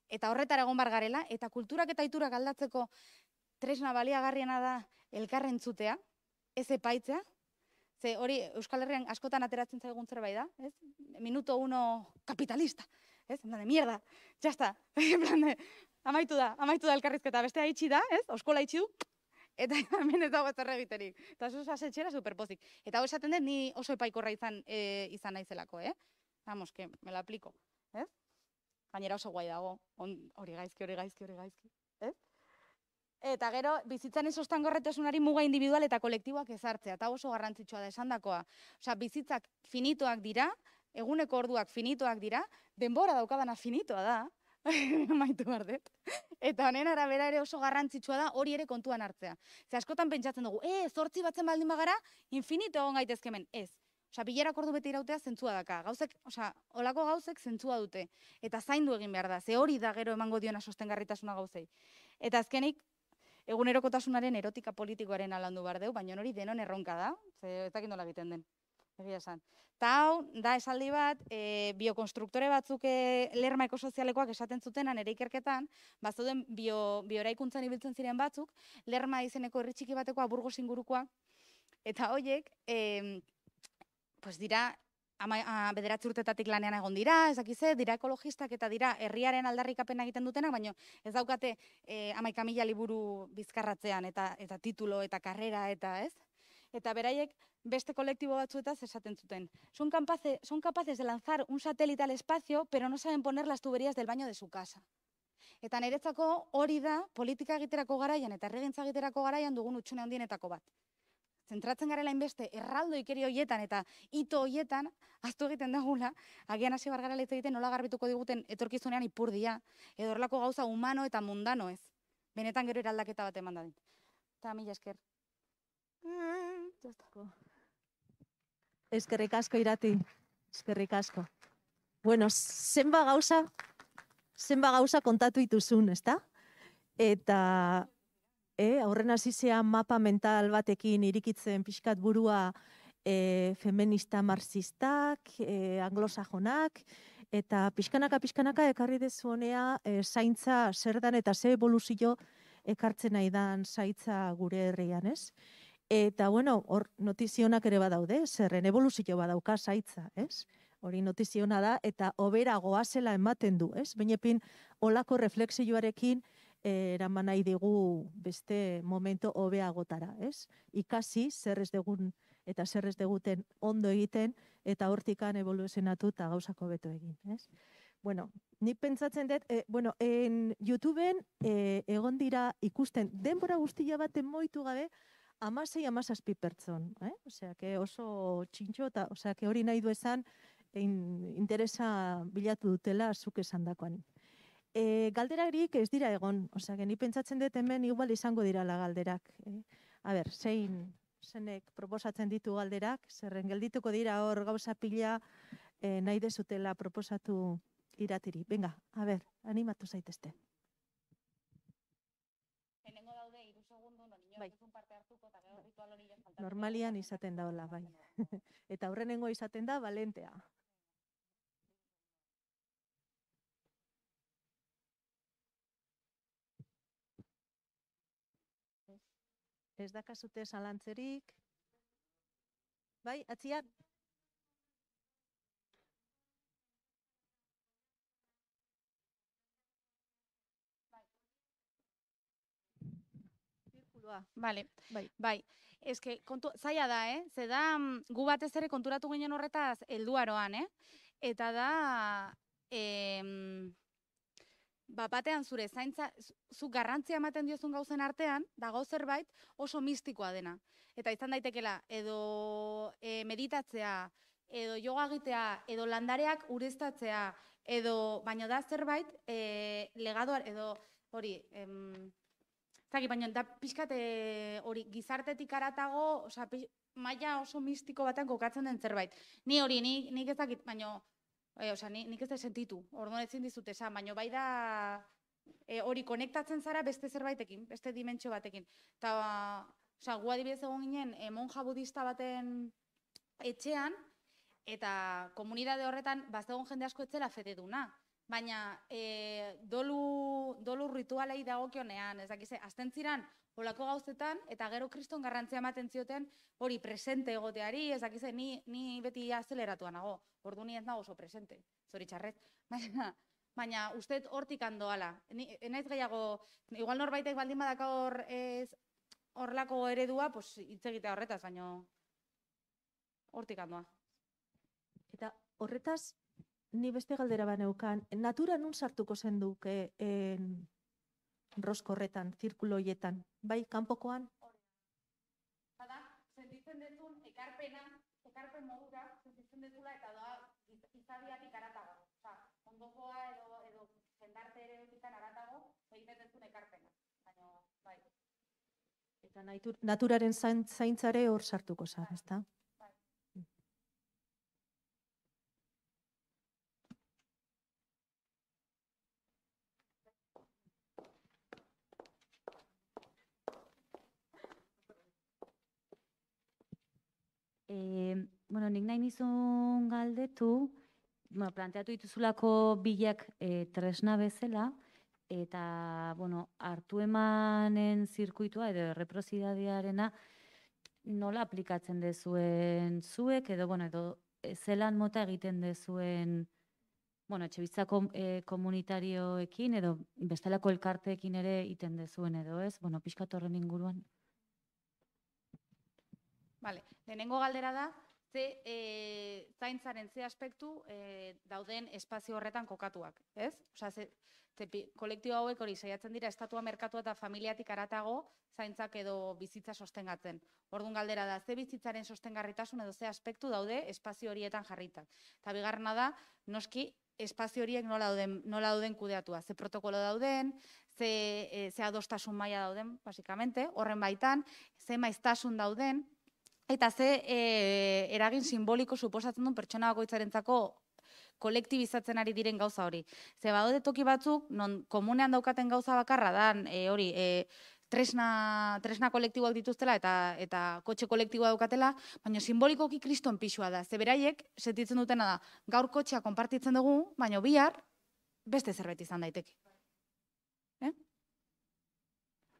eta horretara egon bar garela, eta kulturak eta ohiturak aldatzeko tresna baliagarriena da elkarrentzutea, ez epaitzea, ze hori Euskal Herrian askotan ateratzen zaigun zerbait da, ez? Minuto uno kapitalista, ez? De mierda, de, amaitu da, amaitu da elkarrizketa, bestea itxi da, ez? Oskola itxi du, eta hemen ez dago ezer egiterik. Eta oso sasetxera superpozik. Eta hau esaten dut ni oso epaikorra izan e, izan naizelako, eh? Vamos, que me la aplico, ez? Gainera oso guai dago, hori gaizki, hori gaizki, hori gaizki, ez? Eta gero, bizitzan sostangorretasunari muga individual eta kolektiboak ezartzea, eta oso garrantzitsua da esandakoa. Osea, bizitzak finitoak dira, eguneko orduak finitoak dira, denbora daukadana finitoa da, amaitu behar dut. Eta honen arabera ere oso garrantzitsua da hori ere kontuan hartzea. Ze askotan pentsatzen dugu, e, zortzi batzen baldin bagara, infinito egon gaitezke hemen. Ez. Osea, bilerak ordu bete irautea zentzua daka. Gauzek, osea, olako gauzek zentzua dute. Eta zaindu egin behar da, ze hori da gero emango diona sostengarritasuna gauzei. Eta azkenik, egunerokotasunaren erotika politikoaren alandu behar deu, baina hori denon erronka da, ze ez dakit nola egiten den. Egia esan. Ta hau, da esaldi bat, e, biokonstruktore batzuk e, lerma ekosozialekoak esaten zutenan ere ikerketan, bazuden bio, bioeraikuntzan ibiltzen ziren batzuk, lerma izeneko herri txiki batekoa burgos ingurukoa, eta hoiek, e, pues dira, ama, a, bederatzi urtetatik lanean egon dira, ez dira ekologistak eta dira herriaren aldarrikapen egiten dutenak, baina ez daukate e, amaika mila liburu bizkarratzean, eta, eta titulo, eta karrera, eta ez? Eta beraiek beste kolektibo batzuetaz esaten zuten. Son, capaces, son capaces de lanzar un satélite al espacio, pero no saben poner las tuberías del baño de su casa. Eta niretzako hori da politika egiterako garaian eta erregintza egiterako garaian dugun utxune handienetako bat. Zentratzen garela inbeste erraldo ikeri hoietan eta ito hoietan, aztu egiten dagula, agian hasi bargara hitz egiten nola garbituko diguten etorkizunean ipurdia, edo horrelako gauza humano eta mundano ez. Benetan gero eraldaketa bat eman dadin. Eta mila esker. Mm. Eskerrik asko irati, eskerrik asko. Bueno, zenba gauza, zenba gauza kontatu ituzun, ezta? Eta e, aurren hasi mapa mental batekin irikitzen pixkat burua e, feminista marxistak, e, anglosajonak, eta pixkanaka pixkanaka ekarri dezu honea e, zaintza zer dan eta ze evoluzio ekartzen nahi dan zaitza gure herrian, ez? Eta, bueno, hor notizionak ere badaude, zerren evoluzio badauka zaitza, ez? Hori notiziona da, eta obera goazela ematen du, ez? Bainepin, olako reflexioarekin eh, eraman nahi digu beste momento hobeagotara, ez? Ikasi, zer ez degun eta zer ez deguten ondo egiten, eta hortikan evoluzionatu eta gauzako beto egin, ez? Bueno, nik pentsatzen dut, e, bueno, en YouTubeen e, egon dira ikusten denbora guztia baten moitu gabe, amasei amazazpi pertson, eh? Osea, que oso txintxo, eta osea, que hori nahi du esan, in, interesa bilatu dutela zuk esan dakoan. E, galderarik ez dira egon, osea, ni pentsatzen dut hemen igual izango dirala galderak. Eh? A ber, zein zenek proposatzen ditu galderak, zerren geldituko dira hor gauza pila eh, nahi dezutela proposatu iratiri. Venga, a ber, animatu zaitezte. Lehenengo daude, iru segundu, non inoak Bai. ez duen parte hartuko, eta gero ritual hori ja falta. Normalian izaten daola, bai. Eta aurrenengo izaten da Valentea. Ez dakazute zalantzerik. Bai, atzian? Zirkuloa, Vale, bai. bai. Eske, kontu, zaila da, eh? Ze da, mm, gu batez ere konturatu ginen horretaz helduaroan, eh? Eta da, em, ba, batean zure zaintza, zu- garrantzia ematen diozun gauzen artean, dago zerbait oso mistikoa dena. Eta izan daitekela, edo e, meditatzea, edo yoga egitea, edo landareak ureztatzea, edo, baino da zerbait, e, legadoa, edo, hori, em, Zaki, baina da pixkat eh, hori gizartetik aratago, osea, maila oso mistiko batean kokatzen den zerbait. Ni hori, ni, nik ez dakit, baina, e, osea, ni, nik ez dut sentitu, orduan ezin dizut esan, baina bai da e, hori konektatzen zara beste zerbaitekin, beste dimentsio batekin. Eta, osea, gu adibidez egon ginen, e, monja budista baten etxean, eta komunitate horretan, bazegon jende asko etzela fededuna. Baina e, dolu, dolu ritualei dagokionean, ez dakize, astentziran olako gauzetan, eta gero kriston garrantzia ematen zioten hori presente egoteari, ez dakize, ni, ni beti azeleratua nago, ordu ni ez nago oso presente, zoritxarrez. Baina, baina uste hortik handoala. Ni, naiz gehiago, igual norbaitek baldin badaka hor ez, horlako eredua, pues, hitz egitea horretaz, baina hortik handoa. Eta horretaz, ni beste galdera baneukan, natura nun sartuko zen duke en, rosko horretan, zirkulo hoietan, bai, kanpokoan? Bada, sentitzen dezun ekarpena, ekarpen modura, sentitzen dezula eta doa iz- izabiatik aratago. Osa, ondokoa edo, edo jendarte ere utikan aratago, egiten dezun ekarpena. Baina, bai. Eta naitur, naturaren zain- zaintzare hor sartuko zara, ezta? E, bueno, nik nahi nizun galdetu, bueno, planteatu dituzulako bilak e, tresna bezala, eta, bueno, hartu emanen zirkuitua edo erreprozidadearena nola aplikatzen dezuen zuek, edo, bueno, edo e, zelan mota egiten dezuen, bueno, etxe e, komunitarioekin, edo bestelako elkarteekin ere egiten dezuen, edo ez? Bueno, pixkat horren inguruan. Vale, lehenengo galdera da, ze e, zaintzaren ze aspektu e, dauden espazio horretan kokatuak, ez? Osea, ze, ze kolektibo hauek hori saiatzen dira estatua merkatua eta familiatik aratago zaintzak edo bizitza sostengatzen. Orduan galdera da, ze bizitzaren sostengarritasun edo ze aspektu daude espazio horietan jarritak. Eta bigarrena da, noski, espazio horiek nola dauden, nola dauden kudeatua, ze protokolo dauden, ze, e, ze adostasun maila dauden, basikamente, horren baitan, ze maiztasun dauden, eta ze e, eragin simboliko suposatzen duen pertsona bakoitzarentzako kolektibizatzen ari diren gauza hori. Ze badaude toki batzuk, non komunean daukaten gauza bakarra dan, e, hori, e, tresna, tresna kolektiboak dituztela eta eta kotxe kolektiboa daukatela, baina simbolikoki kriston pixua da. Ze beraiek sentitzen dutena da, gaur kotxea konpartitzen dugu, baina bihar beste zerbait izan daiteke.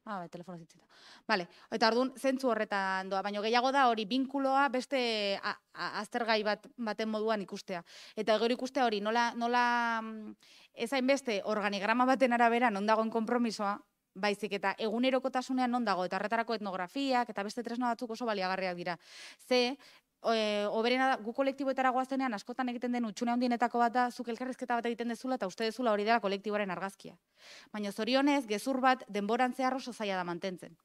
Ah, bai, telefono zitzita. Vale, eta orduan zentzu horretan doa, baina gehiago da hori binkuloa beste a, a, aztergai bat baten moduan ikustea. Eta gero ikustea hori nola nola mm, ez hainbeste organigrama baten arabera non dagoen konpromisoa, baizik eta egunerokotasunean non dago eta horretarako etnografiak eta beste tresna batzuk oso baliagarriak dira. Ze e, oberena da, gu kolektiboetara goazenean askotan egiten den utxune handienetako bat da, zuk elkarrezketa bat egiten dezula eta uste dezula hori dela kolektiboaren argazkia. Baina zorionez, gezur bat denboran zehar oso zaila da mantentzen.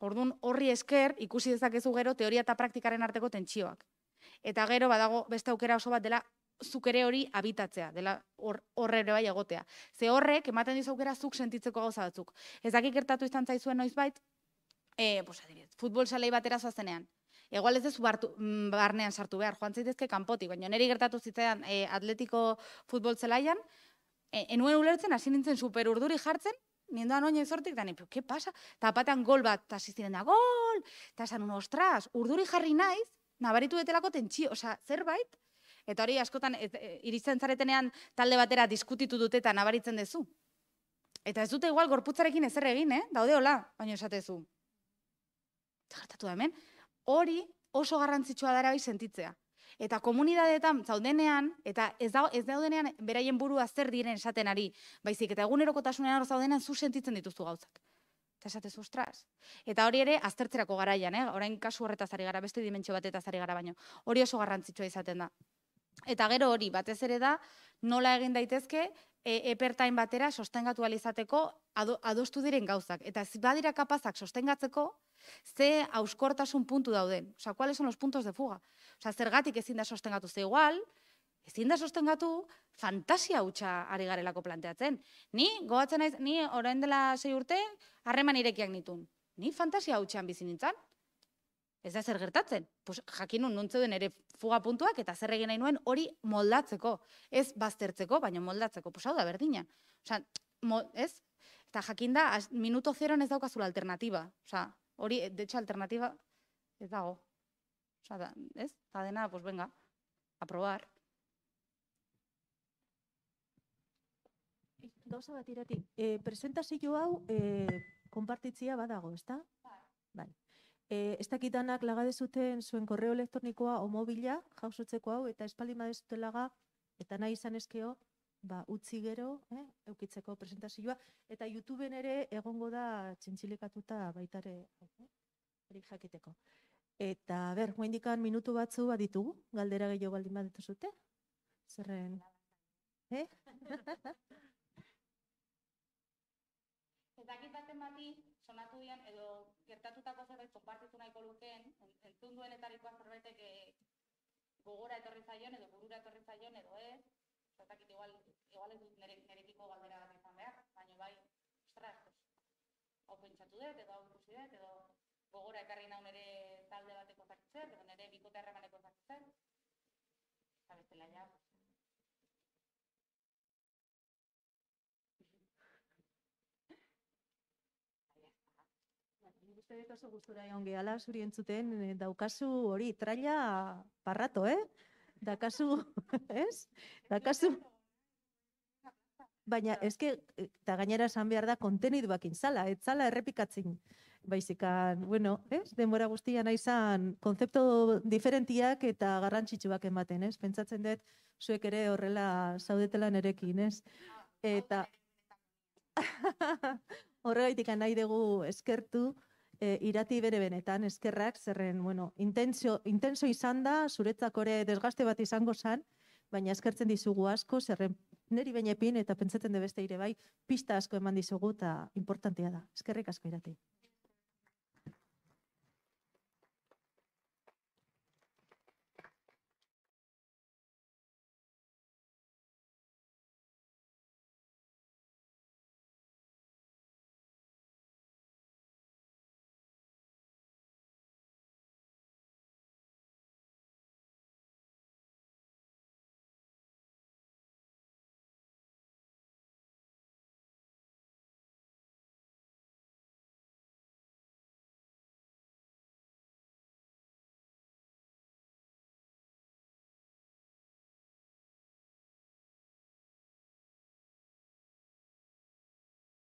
Orduan horri esker ikusi dezakezu gero teoria eta praktikaren arteko tentsioak. Eta gero badago beste aukera oso bat dela zuk ere hori habitatzea, dela hor hor ere bai egotea. Ze horrek ematen dizu aukera zuk sentitzeko gauza batzuk. Ez dakik gertatu izan zaizuen noizbait, eh, pues adibidez, futbol salei batera zoazenean. Igual ez dezu mm, barnean sartu behar, joan zaitezke kanpotik, baina niri gertatu zitzaidan eh, atletiko futbol zelaian, e, enuen ulertzen, hasi nintzen super urduri jartzen, nindoan oin ezortik, da ni, "Pero, ¿qué pasa? Eta batean gol bat, eta ziren da, gol! Eta esan, ostras, urduri jarri naiz, nabaritu detelako tentsio, osea, zerbait, eta hori askotan ez, e, iristen zaretenean talde batera diskutitu dute eta nabaritzen duzu. Eta ez dute igual gorputzarekin ezer egin, eh? Daude hola, baina esatezu. Gertatu da hemen, hori oso garrantzitsua dara bai sentitzea. Eta komunidadeetan zaudenean, eta ez, da, ez daudenean beraien burua zer diren esaten ari, baizik, eta egunerokotasunean hor zaudenean zu sentitzen dituzu gauzak. Eta esatez, ostras. Eta hori ere aztertzerako garaian, eh? orain kasu horretaz ari gara, beste dimentsio batetaz ari gara baino. Hori oso garrantzitsua izaten da. Eta gero hori, batez ere da, nola egin daitezke, e, epertain batera sostengatu izateko ado, adostu diren gauzak. Eta ez badira kapazak sostengatzeko, ze auskortasun puntu dauden. Osa, kuáles son los puntos de fuga? Osa, zergatik ezin da sostengatu ze igual, ezin da sostengatu fantasia hutsa ari garelako planteatzen. Ni, goatzen naiz, ni orain dela sei urte, harreman irekiak nitun. Ni fantasia hutsean bizi nintzen. Ez da zer gertatzen. Pues, jakin nun den ere fuga puntuak eta zer egin nahi nuen hori moldatzeko. Ez baztertzeko, baina moldatzeko. Pues hau da berdina. Osa, ez? Eta jakin da, minuto zeroan ez daukazula alternatiba. Osa, hori, de hecho, alternatiba ez dago. Osa, da, ez? Eta dena, pues venga, a probar. Gauza bat irati, e, presentazio hau e, konpartitzia badago, ezta? Bai. bai. E, ez dakitanak lagadezuten zuen korreo elektronikoa o mobila jausotzeko hau, eta espaldin badezute laga, eta nahi izan ezkeo, ba, utzi gero, eh, eukitzeko presentazioa, eta YouTubeen ere egongo da txintxilikatuta baitare, eh, jakiteko. Eta, ber, indikan minutu batzu baditugu, galdera gehiago baldin badetu zute? Zerren, eh? Ez dakit baten bati, sonatu dian, edo gertatutako zerbait konpartitu nahiko lukeen, entzun duenetarikoa zerbaitek eh, gogora etorri zaion, edo burura etorri zaion, edo ez, ez dakit igual, igual ez dut nire, nirekiko galdera bat izan behar, baina bai, ostras, pues, hau pentsatu dut, edo hau ikusi dut, edo gogora ekarri naun ere talde bateko zakitzen, edo nire bikote harremaneko zakitzen, eta bestela ja, uste dut oso gustura egon gehala zuri entzuten eh, daukazu hori traila parrato, eh? Dakazu, ez? Dakazu. Baina eske eta gainera esan behar da konteniduak inzala, ez zala errepikatzen. Baizikan, bueno, ez? Denbora guztian izan konzeptu diferentiak eta garrantzitsuak ematen, ez? Pentsatzen dut zuek ere horrela zaudetela nerekin, ez? Eta horregaitik nahi dugu eskertu e, irati bere benetan eskerrak zerren, bueno, intenso, intenso izan da, zuretzak ere desgaste bat izango zan, baina eskertzen dizugu asko, zerren neri bainepin eta pentsatzen de beste ire bai, pista asko eman dizugu eta importantea da. Eskerrik asko irati.